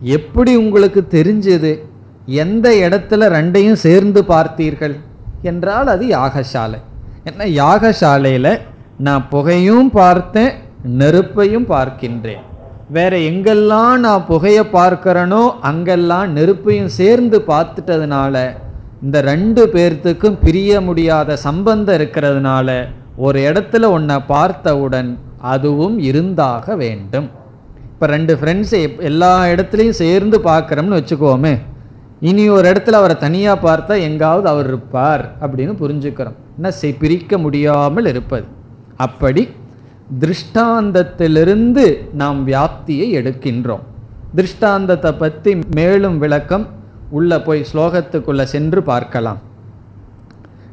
எப்படி உங்களுக்கு தெரிஞ்சது? எந்த இடத்துல ரெண்டையும் சேர்ந்து பார்த்தீர்கள்? என்றால் அது யாகசாலை. என்ன யாகசாலையில் நான் புகையும் பார்த்தேன் நெருப்பையும் பார்க்கின்றேன். வேற எங்கெல்லாம் நான் புகையை பார்க்கிறேனோ அங்கெல்லாம் நெருப்பையும் சேர்ந்து பார்த்துட்டதுனால இந்த ரெண்டு பேர்த்துக்கும் பிரிய முடியாத சம்பந்தம் இருக்கிறதுனால ஒரு இடத்துல உன்னை பார்த்தவுடன் அதுவும் இருந்தாக வேண்டும். இப்போ ரெண்டு ஃப்ரெண்ட்ஸை எல்லா இடத்துலையும் சேர்ந்து பார்க்குறோம்னு வச்சுக்கோமே இனி ஒரு இடத்துல அவரை தனியாக பார்த்தா எங்காவது அவர் இருப்பார் அப்படின்னு புரிஞ்சுக்கிறோம். என்ன பிரிக்க முடியாமல் இருப்பது. அப்படி திருஷ்டாந்தத்திலிருந்து நாம் வியாப்தியை எடுக்கின்றோம். திருஷ்டாந்தத்தை பற்றி மேலும் விளக்கம் உள்ளே போய் ஸ்லோகத்துக்குள்ளே சென்று பார்க்கலாம்.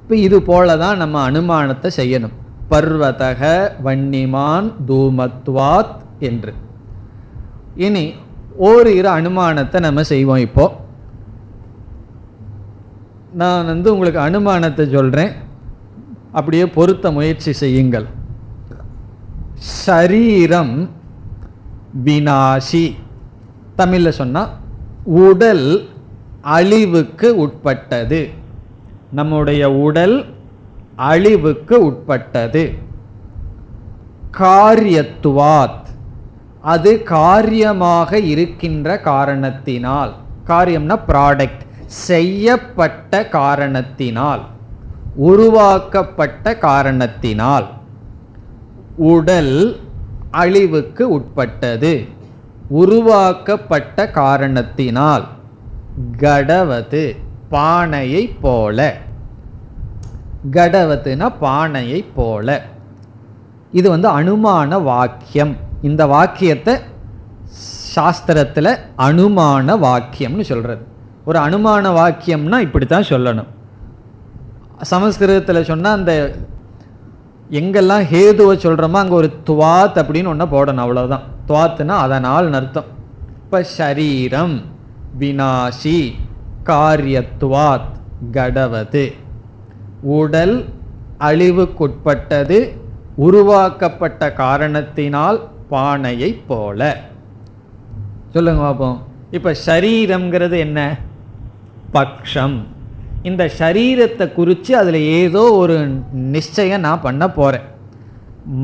இப்போ இது போல தான் நம்ம அனுமானத்தை செய்யணும். பர்வதக வன்னிமான் தூமத்வாத் என்று. இனி ஓரிரு அனுமானத்தை நம்ம செய்வோம் இப்போ. நான் வந்து உங்களுக்கு அனுமானத்தை சொல்கிறேன் அப்படியே பொருத்த முயற்சி செய்யுங்கள். சரீரம் வினாசி. தமிழில் சொன்னால் உடல் அழிவுக்கு உட்பட்டது. நம்முடைய உடல் அழிவுக்கு உட்பட்டது. காரியத்துவாத். அது காரியமாக இருக்கின்ற காரணத்தினால். காரியம்னா ப்ராடக்ட் செய்யப்பட்ட காரணத்தினால். உருவாக்கப்பட்ட காரணத்தினால். உடல் அழிவுக்கு உட்பட்டது. உருவாக்கப்பட்ட காரணத்தினால் கடவது பானையை போல. கடவத்துனா பானையை போல. இது வந்து அனுமான வாக்கியம். இந்த வாக்கியத்தை சாஸ்திரத்தில் அனுமான வாக்கியம்னு சொல்கிறது ஒரு அனுமான வாக்கியம்னா இப்படி தான் சொல்லணும். சமஸ்கிருதத்தில் சொன்னால் அந்த எங்கெல்லாம் ஹேதுவை சொல்கிறோமோ அங்கே ஒரு துவாத் அப்படின்னு ஒன்று போடணும் அவ்வளோதான் துவாத்துனா அதனால் அர்த்தம். இப்போ ஷரீரம் வினாஷி காரியத்துவாத் கடவது. உடல் அழிவுக்குட்பட்டது உருவாக்கப்பட்ட காரணத்தினால் பானையை போல. சொல்லுங்க பார்ப்போம் இப்போ ஷரீரம்ங்கிறது என்ன? பக்ஷம். இந்த சரீரத்தை குறித்து அதில் ஏதோ ஒரு நிச்சயம் நான் பண்ண போகிறேன்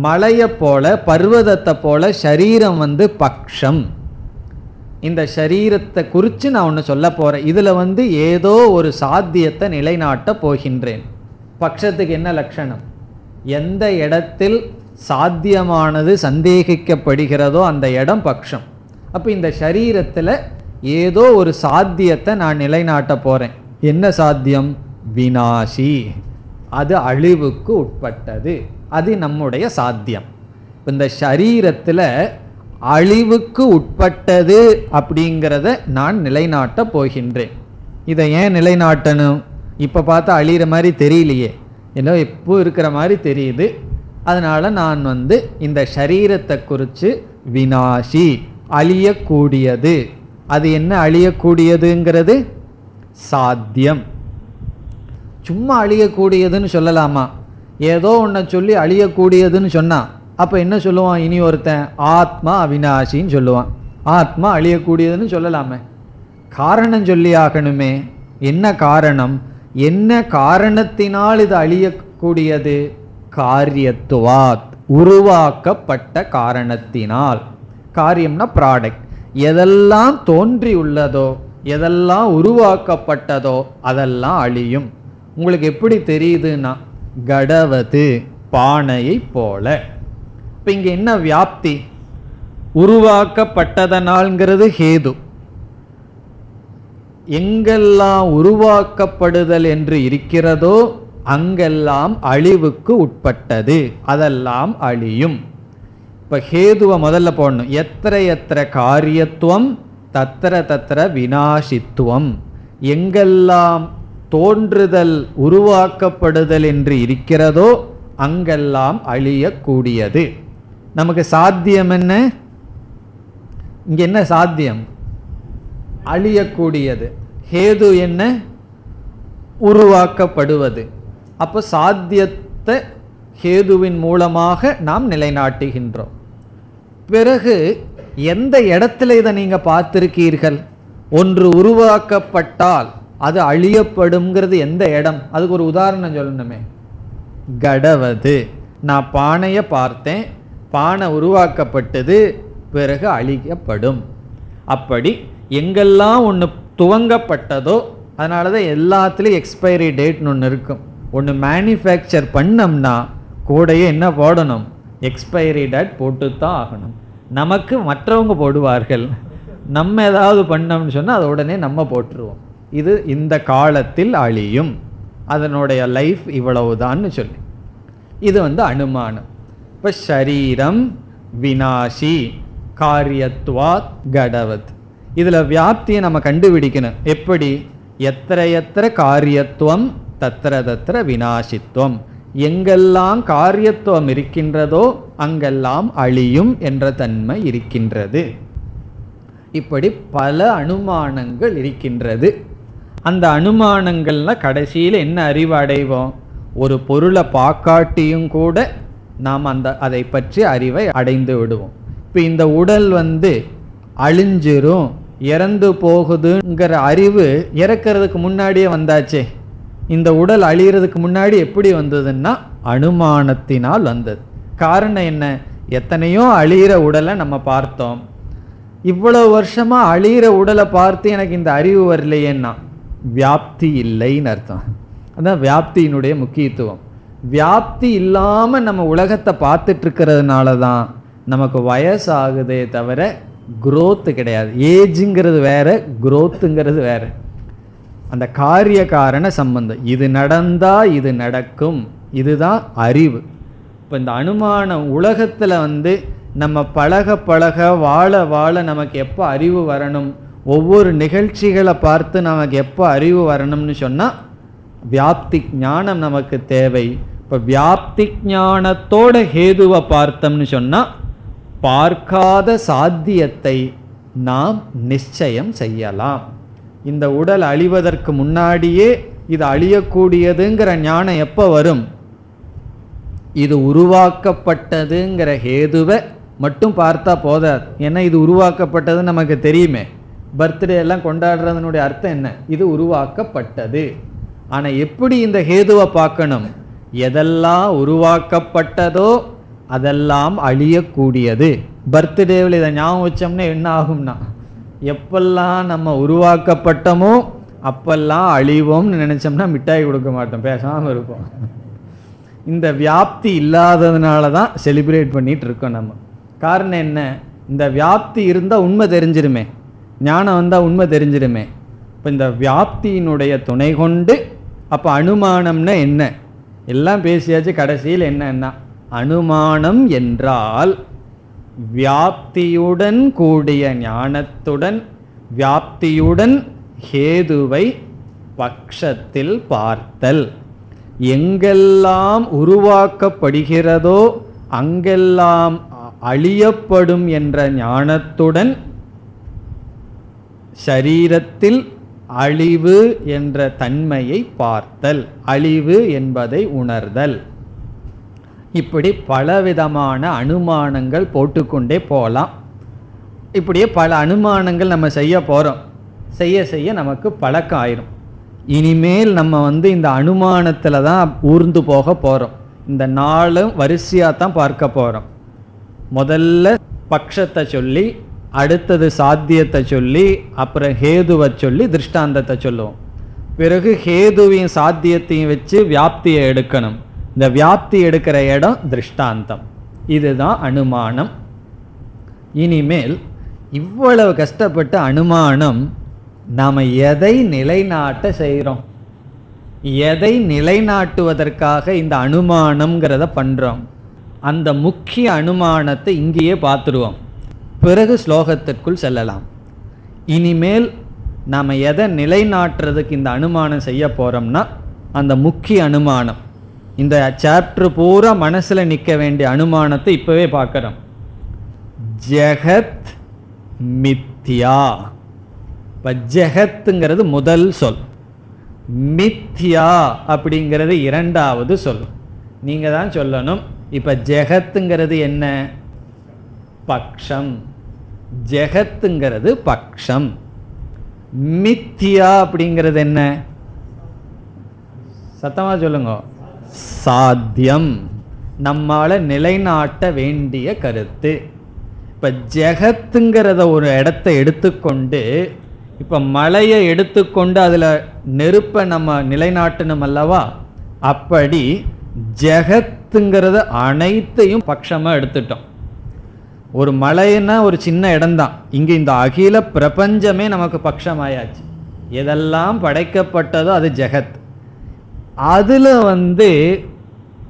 மலையை போல பர்வதத்தை போல சரீரம் வந்து பக்ஷம். இந்த சரீரத்தை குறித்து நான் ஒன்று சொல்ல போகிறேன் இதில் வந்து ஏதோ ஒரு சாத்தியத்தை நிலைநாட்ட போகின்றேன். பக்ஷத்துக்கு என்ன லட்சணம்? எந்த இடத்தில் சாத்தியமானது சந்தேகிக்கப்படுகிறதோ அந்த இடம் பக்ஷம். அப்போ இந்த சரீரத்தில் ஏதோ ஒரு சாத்தியத்தை நான் நிலைநாட்ட போகிறேன் என்ன சாத்தியம்? வினாஷி அது அழிவுக்கு உட்பட்டது. அது நம்முடைய சாத்தியம். இந்த சரீரத்தில் அழிவுக்கு உட்பட்டது அப்படிங்கிறத நான் நிலைநாட்ட போகின்றேன். இதை ஏன் நிலைநாட்டணும்? இப்போ பார்த்தா அழிகிற மாதிரி தெரியலையே. ஏன்னா எப்போ இருக்கிற மாதிரி தெரியுது. அதனால் நான் வந்து இந்த சரீரத்தை குறித்து வினாஷி அழியக்கூடியது. அது என்ன அழியக்கூடியதுங்கிறது? சாத்தியம். சும்மா அழியக்கூடியதுன்னு சொல்லலாமா? ஏதோ ஒன்றை சொல்லி அழியக்கூடியதுன்னு சொன்னான் அப்போ என்ன சொல்லுவான்? இனி ஒருத்தன் ஆத்மா அவினாஷின்னு சொல்லுவான். ஆத்மா அழியக்கூடியதுன்னு சொல்லலாமே. காரணம் சொல்லி ஆகணுமே. என்ன காரணம்? என்ன காரணத்தினால் இது அழியக்கூடியது? காரியத்துவாத் உருவாக்கப்பட்ட காரணத்தினால். காரியம்னா ப்ராடக்ட் எதெல்லாம் தோன்றி உள்ளதோ எதெல்லாம் உருவாக்கப்பட்டதோ அதெல்லாம் அழியும். உங்களுக்கு எப்படி தெரியுதுன்னா கடவது பானையை போல. இப்போ இங்கே என்ன வியாப்தி? உருவாக்கப்பட்டதனால்ங்கிறது ஹேது. எங்கெல்லாம் உருவாக்கப்படுதல் என்று இருக்கிறதோ அங்கெல்லாம் அழிவுக்கு உட்பட்டது. அதெல்லாம் அழியும். இப்போ ஹேதுவை முதல்ல போடணும். எத்திர எத்திர காரியத்துவம் தத்திர தத்திர வினாசித்துவம் எங்கெல்லாம் தோன்றுதல் உருவாக்கப்படுதல் என்று இருக்கிறதோ அங்கெல்லாம் அழியக்கூடியது. நமக்கு சாத்தியம் என்ன? இங்க என்ன சாத்தியம்? அழியக்கூடியது. ஹேது என்ன? உருவாக்கப்படுவது. அப்போ சாத்தியத்தை ஹேதுவின் மூலமாக நாம் நிலைநாட்டுகின்றோம். பிறகு எந்த இடத்துல இதை நீங்கள் பார்த்துருக்கீர்கள்? ஒன்று உருவாக்கப்பட்டால் அது அழியப்படுங்கிறது எந்த இடம்? அதுக்கு ஒரு உதாரணம் சொல்லணுமே. கடவது. நான் பானையை பார்த்தேன். பானை உருவாக்கப்பட்டது பிறகு அழிக்கப்படும். அப்படி எங்கெல்லாம் ஒன்று துவங்கப்பட்டதோ அதனால தான் எல்லாத்துலேயும் எக்ஸ்பைரி டேட்னு ஒன்று இருக்கும். ஒன்று மேனுஃபேக்சர் பண்ணோம்னா கூடையே என்ன போடணும்? எக்ஸ்பைரி டேட் போட்டு தான் ஆகணும். நமக்கு மற்றவங்க போடுவார்கள். நம்ம ஏதாவது பண்ணோம்னு சொன்னால் அதை உடனே நம்ம போட்டுருவோம். இது இந்த காலத்தில் அழியும். அதனுடைய லைஃப் இவ்வளவுதான்னு சொல்லி. இது வந்து அனுமானம். இப்போ ஷரீரம் வினாஷி காரியத்வாத் கடவத். இதில் வியாப்தியை நம்ம கண்டுபிடிக்கணும். எப்படி? எத்தனை எத்தனை காரியத்துவம் தத்திர தத்திர வினாசித்துவம் எங்கெல்லாம் காரியத்துவம் இருக்கின்றதோ அங்கெல்லாம் அழியும் என்ற தன்மை இருக்கின்றது. இப்படி பல அனுமானங்கள் இருக்கின்றது. அந்த அனுமானங்கள்ல கடைசியில் என்ன அறிவு அடைவோம்? ஒரு பொருளை பார்க்காட்டியும் கூட நாம் அந்த அதை பற்றி அறிவை அடைந்து விடுவோம். இப்போ இந்த உடல் வந்து அழிஞ்சிரும் இறந்து போகுதுங்கிற அறிவு இறக்கிறதுக்கு முன்னாடியே வந்தாச்சே. இந்த உடல் அழிகிறதுக்கு முன்னாடி எப்படி வந்ததுன்னா அனுமானத்தினால் வந்தது. காரணம் என்ன? எத்தனையோ அழியிற உடலை நம்ம பார்த்தோம். இவ்வளவு வருஷமா அழியிற உடலை பார்த்து எனக்கு இந்த அறிவு வரலையேன்னா வியாப்தி இல்லைன்னு அர்த்தம். அதான் வியாப்தியினுடைய முக்கியத்துவம். வியாப்தி இல்லாமல் நம்ம உலகத்தை பார்த்துட்டு இருக்கிறதுனால தான் நமக்கு வயசாகுதே தவிர குரோத்து கிடையாது. ஏஜுங்கிறது வேற குரோத்துங்கிறது வேற. அந்த காரிய காரண சம்பந்தம். இது நடந்தா இது நடக்கும். இதுதான் அறிவு. இப்போ இந்த அனுமானம் உலகத்தில் வந்து நம்ம பழக பழக வாழ வாழ நமக்கு எப்போ அறிவு வரணும்? ஒவ்வொரு நிகழ்ச்சிகளை பார்த்து நமக்கு எப்போ அறிவு வரணும்னு சொன்னால் வியாப்தி ஞானம் நமக்கு தேவை. இப்போ வியாப்தி ஞானத்தோட ஹேதுவை பார்த்தோம்னு சொன்னால் பார்க்காத சாத்தியத்தை நாம் நிச்சயம் செய்யலாம். இந்த உடல் அழிவதற்கு முன்னாடியே இது அழியக்கூடியதுங்கிற ஞானம் எப்போ வரும்? இது உருவாக்கப்பட்டதுங்கிற ஹேதுவை மட்டும் பார்த்தா போதாது. ஏன்னா இது உருவாக்கப்பட்டது நமக்கு தெரியுமே. பர்த்டே எல்லாம் கொண்டாடுறதுனுடைய அர்த்தம் என்ன? இது உருவாக்கப்பட்டது. ஆனால் எப்படி இந்த ஹேதுவை பார்க்கணும்? எதெல்லாம் உருவாக்கப்பட்டதோ அதெல்லாம் அழியக்கூடியது. பர்த்டேவில் இதை ஞாபகம் வச்சோம்னா என்ன ஆகும்னா? எப்பெல்லாம் நம்ம உருவாக்கப்பட்டமோ அப்பெல்லாம் அழிவோம்னு நினச்சோம்னா மிட்டாய் கொடுக்க மாட்டோம் பேசாமல் இருப்போம். இந்த வியாப்தி இல்லாததுனால தான் செலிப்ரேட் பண்ணிகிட்டு இருக்கோம் நம்ம. காரணம் என்ன? இந்த வியாப்தி இருந்தால் உண்மை தெரிஞ்சிருமே. ஞானம் வந்தால் உண்மை தெரிஞ்சிருமே. இப்போ இந்த வியாப்தியினுடைய துணை கொண்டு அப்போ அனுமானம்னா என்ன? எல்லாம் பேசியாச்சு கடைசியில் என்னன்னா அனுமானம் என்றால் வியாப்தியுடன் கூடிய ஞானத்துடன் வியாப்தியுடன் ஹேதுவை பக்ஷத்தில் பார்த்தல். எங்கெல்லாம் உருவாக்கப்படுகிறதோ அங்கெல்லாம் அழியப்படும் என்ற ஞானத்துடன் ஷரீரத்தில் அழிவு என்ற தன்மையை பார்த்தல். அழிவு என்பதை உணர்தல். இப்படி பலவிதமான அனுமானங்கள் போட்டுக்கொண்டே போகலாம். இப்படியே பல அனுமானங்கள் நம்ம செய்ய போகிறோம் செய்ய செய்ய நமக்கு பழக்கம் ஆயிரும் இனிமேல் நம்ம வந்து இந்த அனுமானத்தில் தான் ஊர்ந்து போக போகிறோம் இந்த நாளும் வரிசையாக தான் பார்க்க போகிறோம் முதல்ல பக்ஷத்தை சொல்லி அடுத்தது சாத்தியத்தை சொல்லி அப்புறம் ஹேதுவை சொல்லி திருஷ்டாந்தத்தை சொல்லுவோம். பிறகு ஹேதுவையும் சாத்தியத்தையும் வச்சு வியாப்தியை எடுக்கணும். இந்த வியாப்தி எடுக்கிற இடம் திருஷ்டாந்தம். இதுதான் அனுமானம். இனிமேல் இவ்வளவு கஷ்டப்பட்ட அனுமானம் நாம் எதை நிலைநாட்ட செய்கிறோம் எதை நிலைநாட்டுவதற்காக இந்த அனுமானம்ங்கிறத பண்ணுறோம் அந்த முக்கிய அனுமானத்தை இங்கேயே பார்த்துருவோம். பிறகு ஸ்லோகத்திற்குள் செல்லலாம். இனிமேல் நாம் எதை நிலைநாட்டுறதுக்கு இந்த அனுமானம் செய்ய போகிறோம்னா அந்த முக்கிய அனுமானம். இந்த சாப்டர் பூரா மனசில் நிற்க வேண்டிய அனுமானத்தை இப்போவே பார்க்குறோம். ஜெகத் மித்யா. இப்போ ஜெகத்துங்கிறது முதல் சொல். மித்யா அப்படிங்கிறது இரண்டாவது சொல். நீங்கள் தான் சொல்லணும். இப்போ ஜெகத்துங்கிறது என்ன? பக்ஷம். ஜெகத்துங்கிறது பக்ஷம். மித்யா அப்படிங்கிறது என்ன? சத்தமாக சொல்லுங்க. சாத்தியம். நம்மால நிலைநாட்ட வேண்டிய கருத்து. இப்போ ஜெகத்துங்கிறத ஒரு இடத்த எடுத்துக்கொண்டு இப்போ மலையை எடுத்துக்கொண்டு அதில் நெருப்பை நம்ம நிலைநாட்டணும் அல்லவா? அப்படி ஜெகத்துங்கிறத அனைத்தையும் பட்சமாக எடுத்துட்டோம். ஒரு மலைன்னா ஒரு சின்ன இடம்தான். இங்கே இந்த அகில பிரபஞ்சமே நமக்கு பட்சமாயாச்சு. எதெல்லாம் படைக்கப்பட்டதோ அது ஜெகத். அதில் வந்து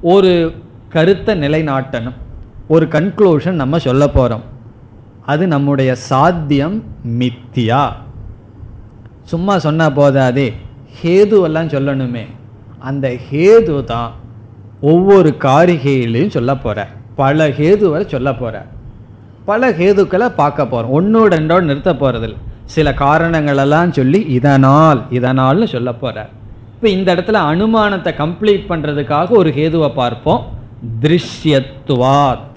ஒரு கருத்தை நிலைநாட்டணும். ஒரு கன்க்ளூஷன் நம்ம சொல்ல போகிறோம் அது நம்முடைய சாத்தியம் மித்தியா. சும்மா சொன்னால் போதாதே. ஹேதுவெல்லாம் சொல்லணுமே. அந்த ஹேது தான் ஒவ்வொரு காரிகையிலையும் சொல்ல போகிறார் பல ஹேதுவை சொல்ல போகிறார் பல ஹேதுக்களை பார்க்க போகிறோம் ஒன்றோடு ரெண்டோடு நிறுத்த போகிறதில்ல சில காரணங்களெல்லாம் சொல்லி இதனால் இதனால்னு சொல்ல போகிறார் இப்போ இந்த இடத்துல அனுமானத்தை கம்ப்ளீட் பண்ணுறதுக்காக ஒரு ஹேதுவை பார்ப்போம். திருஷ்யத்துவாத்.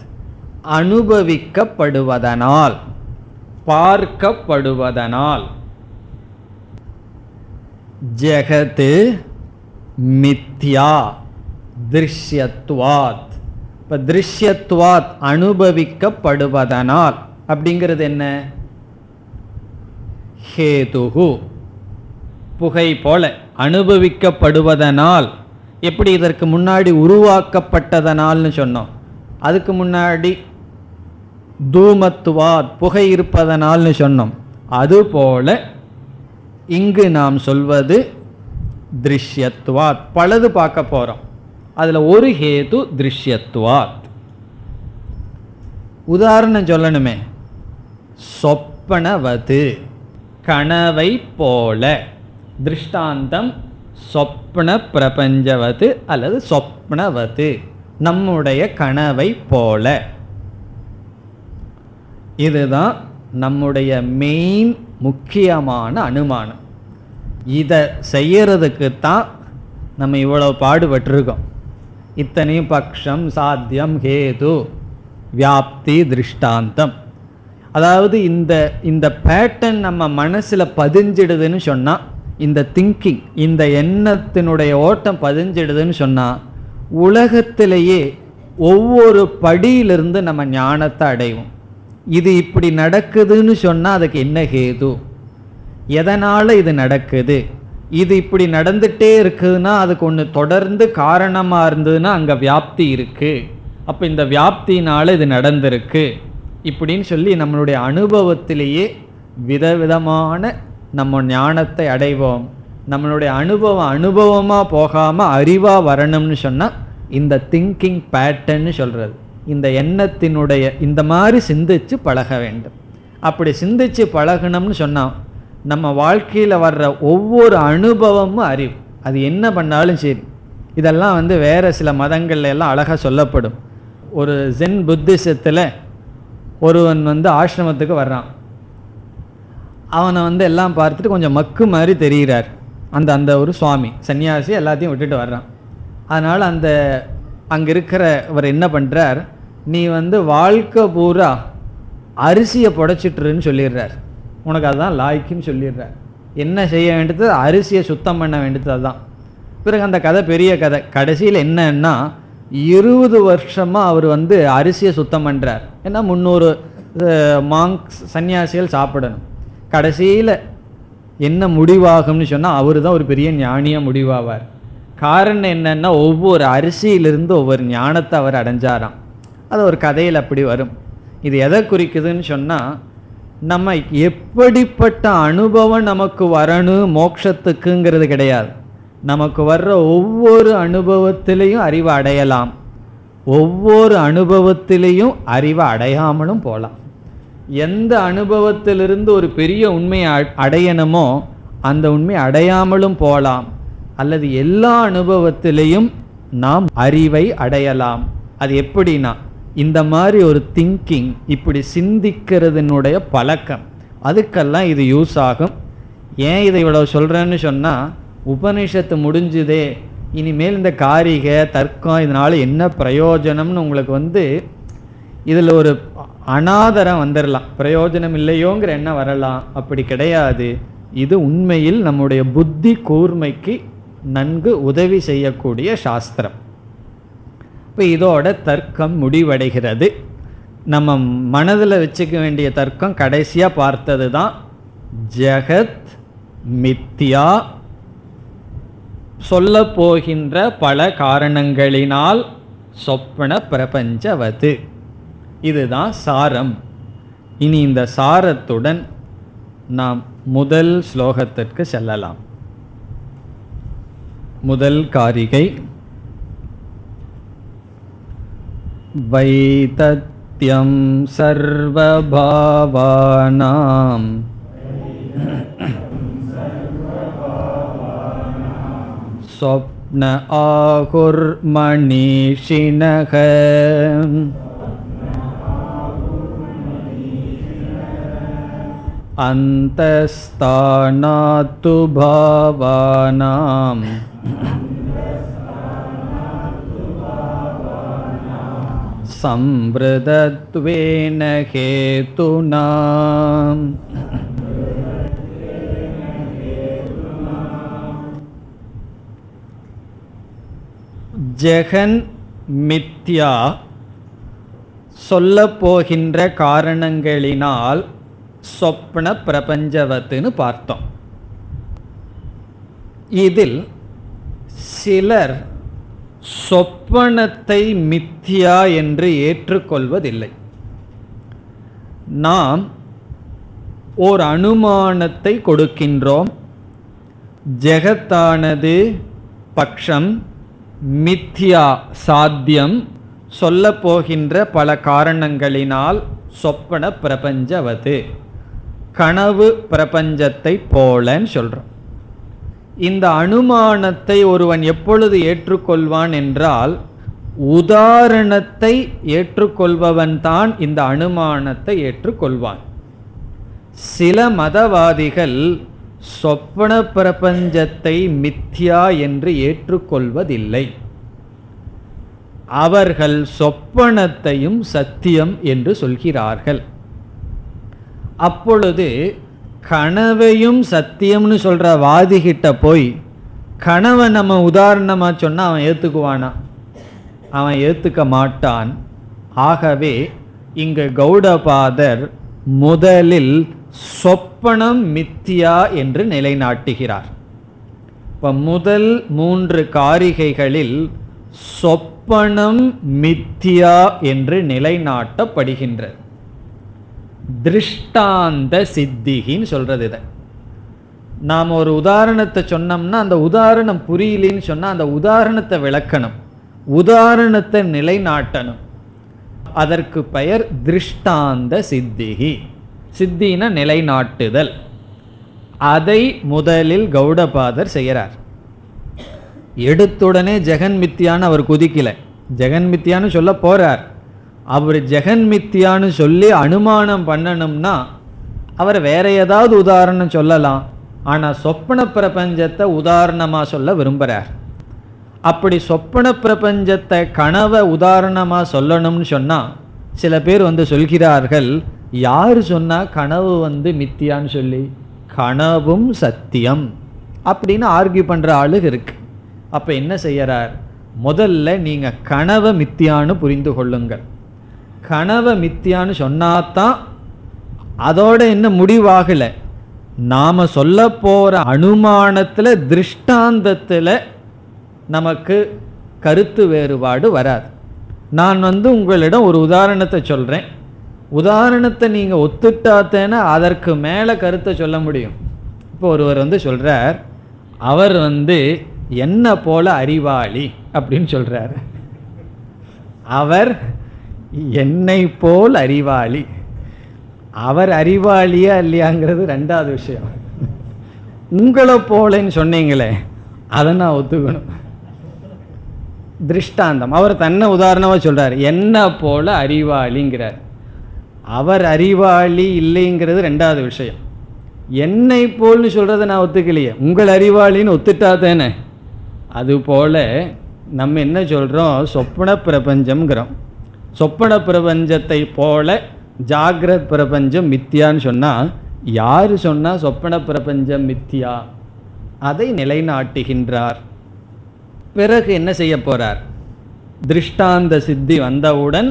அனுபவிக்கப்படுவதனால். பார்க்கப்படுவதனால். ஜெகத்து மித்யா. திருஷ்யத்வாத் இப்போ திருஷ்யத்வாத் அனுபவிக்கப்படுவதனால் அப்படிங்கிறது என்ன? ஹேதுகு. புகை போல அனுபவிக்கப்படுவதனால் எப்படி இதற்கு முன்னாடி உருவாக்கப்பட்டதனால்னு சொன்னோம். அதுக்கு முன்னாடி தூமத்துவாத் புகை இருப்பதனால்னு சொன்னோம். அதுபோல இங்கு நாம் சொல்வது திருஷ்யத்துவாத் பலது பார்க்க போகிறோம் அதில் ஒரு ஹேது திருஷ்யத்துவாத் உதாரணம் சொல்லணுமே. சொப்பனவது கனவை போல. திருஷ்டாந்தம் சொப்ன பிரபஞ்சவது அல்லது சொப்னவது நம்முடைய கனவை போல. இதுதான் நம்முடைய மெயின் முக்கியமான அனுமானம். இதை செய்யறதுக்கு தான் நம்ம இவ்வளோ பாடுபட்டிருக்கோம். இத்தனையும் பக்ஷம் சாத்தியம் ஹேது வியாப்தி திருஷ்டாந்தம். அதாவது இந்த இந்த பேட்டர்ன் நம்ம மனசில் பதிஞ்சிடுதுன்னு சொன்னால் இந்த திங்கிங் இந்த எண்ணத்தினுடைய ஓட்டம் பதிஞ்சிடுதுன்னு சொன்னால் உலகத்திலேயே ஒவ்வொரு படியிலிருந்து நம்ம ஞானத்தை அடைவோம். இது இப்படி நடக்குதுன்னு சொன்னால் அதுக்கு என்ன ஹேது? எதனால் இது நடக்குது? இது இப்படி நடந்துகிட்டே இருக்குதுன்னா அதுக்கு ஒன்று தொடர்ந்து காரணமாக இருந்ததுன்னா அங்கே வியாப்தி இருக்குது அப்போ இந்த வியாப்தினால் இது நடந்திருக்கு. இப்படின்னு சொல்லி நம்மளுடைய அனுபவத்திலேயே விதவிதமான நம்ம ஞானத்தை அடைவோம். நம்மளுடைய அனுபவம் அனுபவமாக போகாமல் அறிவாக வரணும்னு சொன்னால் இந்த திங்கிங் பேட்டர்ன்னு சொல்கிறது இந்த எண்ணத்தினுடைய இந்த மாதிரி சிந்தித்து பழக வேண்டும். அப்படி சிந்திச்சு பழகணும்னு சொன்னால் நம்ம வாழ்க்கையில் வர்ற ஒவ்வொரு அனுபவமும் அறிவு. அது என்ன பண்ணாலும் சரி. இதெல்லாம் வந்து வேறு சில மதங்கள்ல எல்லாம் அழகாக சொல்லப்படும். ஒரு ஜென் புத்திசத்தில் ஒருவன் வந்து ஆசிரமத்துக்கு வர்றான். அவனை வந்து எல்லாம் பார்த்துட்டு கொஞ்சம் மக்கு மாதிரி தெரிகிறார் அந்த அந்த ஒரு சுவாமி சன்னியாசி எல்லாத்தையும் விட்டுட்டு வர்றான். அதனால் அந்த அங்கே இருக்கிற இவர் என்ன பண்ணுறார் நீ வந்து வாழ்க்கை பூரா அரிசியை புடைச்சிட்டுருன்னு சொல்லிடுறார். உனக்கு அதுதான் லாய்க்குன்னு சொல்லிடுறார். என்ன செய்ய வேண்டியது? அரிசியை சுத்தம் பண்ண வேண்டியது அதுதான். பிறகு அந்த கதை பெரிய கதை. கடைசியில் என்னன்னா இருபது வருஷமாக அவர் வந்து அரிசியை சுத்தம் பண்ணுறார் ஏன்னா முந்நூறு மாங்க்ஸ் சன்னியாசிகள் சாப்பிடணும். கடைசியில் என்ன முடிவாகும்னு சொன்னால் அவர் தான் ஒரு பெரிய ஞானியாக முடிவாவார். காரணம் என்னென்னா ஒவ்வொரு அரிசியிலிருந்து ஒவ்வொரு ஞானத்தை அவர் அடைஞ்சாராம். அது ஒரு கதையில் அப்படி வரும். இது எதை குறிக்குதுன்னு சொன்னால் நம்ம எப்படிப்பட்ட அனுபவம் நமக்கு வரணும் மோட்சத்துக்குங்கிறது கிடையாது. நமக்கு வர்ற ஒவ்வொரு அனுபவத்திலையும் அறிவை அடையலாம். ஒவ்வொரு அனுபவத்திலையும் அறிவை அடையாமலும் போகலாம். எந்த அனுபவத்திலிருந்து ஒரு பெரிய உண்மையை அ- அடையணுமோ அந்த உண்மை அடையாமலும் போகலாம். அல்லது எல்லா அனுபவத்திலையும் நாம் அறிவை அடையலாம். அது எப்படின்னா இந்த மாதிரி ஒரு திங்கிங் இப்படி சிந்திக்கிறதுனுடைய பழக்கம். அதுக்கெல்லாம் இது யூஸ் ஆகும். ஏன் இதை இவ்வளவு சொல்கிறேன்னு சொன்னால் உபனிஷத்து முடிஞ்சுதே. இனிமேல் இந்த காரிகை தர்க்கம் இதனால் என்ன பிரயோஜனம்னு உங்களுக்கு வந்து இதில் ஒரு அனாதரம் வந்துடலாம் பிரயோஜனம் இல்லையோங்கிற எண்ணம் வரலாம். அப்படி கிடையாது. இது உண்மையில் நம்முடைய புத்தி கூர்மைக்கு நன்கு உதவி செய்யக்கூடிய சாஸ்திரம். இப்போ இதோட தர்க்கம் முடிவடைகிறது. நம்ம மனதில் வச்சுக்க வேண்டிய தர்க்கம் கடைசியாக பார்த்தது தான் ஜெகத் மித்யா சொல்ல போகின்ற பல காரணங்களினால் சொப்பன பிரபஞ்சவது இதுதான் சாரம் இனி இந்த சாரத்துடன் நாம் முதல் ஸ்லோகத்திற்கு செல்லலாம் முதல் காரிகை வைதத்யம் சர்வபாவானாம் स्वप्न आहुर्मनीषिणः अन्तस्तानातु भावानाम् संवृदत्वेन हेतुना ஜெகன் மித்யா சொல்லப் போகின்ற காரணங்களினால் சொப்ன பிரபஞ்சவத்துன்னு பார்த்தோம். இதில் சிலர் சொப்பனத்தை மித்யா என்று ஏற்றுக்கொள்வதில்லை. நாம் ஓர் அனுமானத்தை கொடுக்கின்றோம். ஜெகத்தானது பக்ஷம் மித்யா சாத்தியம் சொல்லப்போகின்ற பல காரணங்களினால் சொப்பன பிரபஞ்சவது கனவு பிரபஞ்சத்தை போலன்னு சொல்றோம் இந்த அனுமானத்தை ஒருவன் எப்பொழுது ஏற்றுக்கொள்வான் என்றால் உதாரணத்தை ஏற்றுக்கொள்பவன் தான் இந்த அனுமானத்தை ஏற்றுக்கொள்வான். சில மதவாதிகள் சொப்பன பிரபஞ்சத்தை மித்யா என்று ஏற்றுக்கொள்வதில்லை. அவர்கள் சொப்பனத்தையும் சத்தியம் என்று சொல்கிறார்கள். அப்பொழுது கனவையும் சத்தியம்னு சொல்கிற வாதிகிட்ட போய் கனவை நம்ம உதாரணமாக சொன்னால் அவன் ஏற்றுக்குவானா அவன் ஏத்துக்க மாட்டான். ஆகவே இங்கு கௌடபாதர் முதலில் சொப்பனம் மித்தியா என்று நிலைநாட்டுகிறார். இப்போ முதல் மூன்று காரிகைகளில் சொப்பனம் மித்தியா என்று நிலைநாட்டப்படுகின்றது. திருஷ்டாந்த சித்திகின்னு சொல்கிறது இதை. நாம் ஒரு உதாரணத்தை சொன்னோம்னா அந்த உதாரணம் புரியலின்னு சொன்னால் அந்த உதாரணத்தை விளக்கணும். உதாரணத்தை நிலைநாட்டணும். அதற்கு பெயர் திருஷ்டாந்த சித்திகி. சித்தின நிலைநாட்டுதல். அதை முதலில் கௌடபாதர் செய்கிறார். எடுத்துடனே ஜெகன்மித்தியான்னு அவர் குதிக்கல. ஜெகன்மித்தியான்னு சொல்ல போகிறார் அவர் ஜெகன் மித்தியான்னு சொல்லி அனுமானம் பண்ணணும்னா அவர் வேற ஏதாவது உதாரணம் சொல்லலாம். ஆனால் சொப்பன பிரபஞ்சத்தை உதாரணமாக சொல்ல விரும்புகிறார் அப்படி சொப்பன பிரபஞ்சத்தை கனவை உதாரணமாக சொல்லணும்னு சொன்னால் சில பேர் வந்து சொல்கிறார்கள் யார் சொன்னால் கனவு வந்து மித்தியான்னு சொல்லி? கனவும் சத்தியம். அப்படின்னு ஆர்கியூ பண்ணுற ஆளுக இருக்கு. அப்போ என்ன செய்யறார்? முதல்ல நீங்கள் கனவை மித்தியான்னு புரிந்து கொள்ளுங்கள். கனவை மித்தியான்னு சொன்னாதான் அதோட என்ன முடிவாகலை. நாம் சொல்ல போகிற அனுமானத்தில் திருஷ்டாந்தத்தில் நமக்கு கருத்து வேறுபாடு வராது. நான் வந்து உங்களிடம் ஒரு உதாரணத்தை சொல்கிறேன் உதாரணத்தை நீங்கள் ஒத்துட்டாத்தேன்னா அதற்கு மேலே கருத்தை சொல்ல முடியும். இப்போ ஒருவர் வந்து சொல்கிறார் அவர் வந்து என்ன போல அறிவாளி? அப்படின்னு சொல்கிறார் அவர் என்னை போல் அறிவாளி. அவர் அறிவாளியா இல்லையாங்கிறது ரெண்டாவது விஷயம். உங்களை போலன்னு சொன்னீங்களே அதை நான் ஒத்துக்கணும். திருஷ்டாந்தம். அவர் தன்னை உதாரணமாக சொல்கிறார் என்ன போல அறிவாளிங்கிறார். அவர் அறிவாளி இல்லைங்கிறது ரெண்டாவது விஷயம். என்னை போல்னு சொல்கிறத நான் ஒத்துக்கலையே. உங்கள் அறிவாளின்னு ஒத்துட்டா தானே? அதுபோல் நம்ம என்ன சொல்கிறோம் சொப்பன பிரபஞ்சம்ங்கிறோம். சொப்பன பிரபஞ்சத்தை போல ஜாகிரத் பிரபஞ்சம் மித்தியான்னு சொன்னால் யார் சொன்னால் சொப்பன பிரபஞ்சம் மித்தியா? அதை நிலைநாட்டுகின்றார். பிறகு என்ன செய்ய போகிறார் திருஷ்டாந்த சித்தி வந்தவுடன்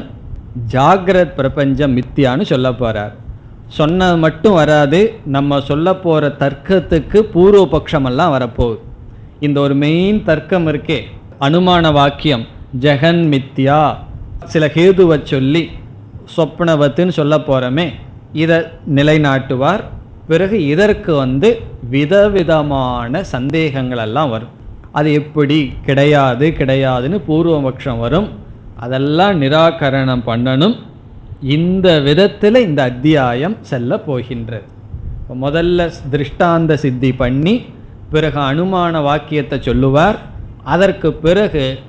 ஜாகிரத் பிரபஞ்சம் மித்தியான்னு சொல்ல போகிறார் சொன்னது மட்டும் வராது நம்ம சொல்ல போகிற தர்க்கத்துக்கு பூர்வபக்ஷமெல்லாம் வரப்போகுது. இந்த ஒரு மெயின் தர்க்கம் இருக்கே அனுமான வாக்கியம் ஜெகன் மித்யா சில ஹேதுவை சொல்லி சொப்னவத்துன்னு சொல்ல போகிறோமே இதை நிலைநாட்டுவார். பிறகு இதற்கு வந்து விதவிதமான சந்தேகங்கள் எல்லாம் வரும். அது எப்படி? கிடையாது கிடையாதுன்னு பூர்வபக்ஷம் வரும். அதெல்லாம் நிராகரணம் பண்ணணும். இந்த விதத்தில் இந்த அத்தியாயம் செல்ல போகின்றது. இப்போ முதல்ல திருஷ்டாந்த சித்தி பண்ணி பிறகு அனுமான வாக்கியத்தை சொல்லுவார். அதற்கு பிறகு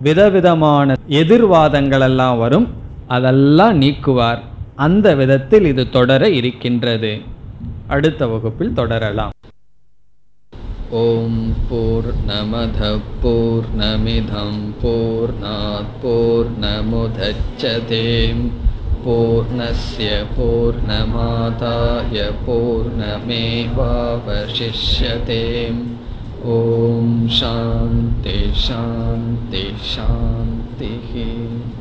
விதவிதமான எதிர்வாதங்கள் எல்லாம் வரும் அதெல்லாம் நீக்குவார் அந்த விதத்தில் இது தொடர இருக்கின்றது அடுத்த வகுப்பில் தொடரலாம் ॐ पूर्णमधः पूर्णमिधं पूर्णात् पूर्णमुदच्छते पूर्णस्य पूर्णमादाय पूर्णमेवावशिष्यते ॐ शान्ति शान्ति शान्तिः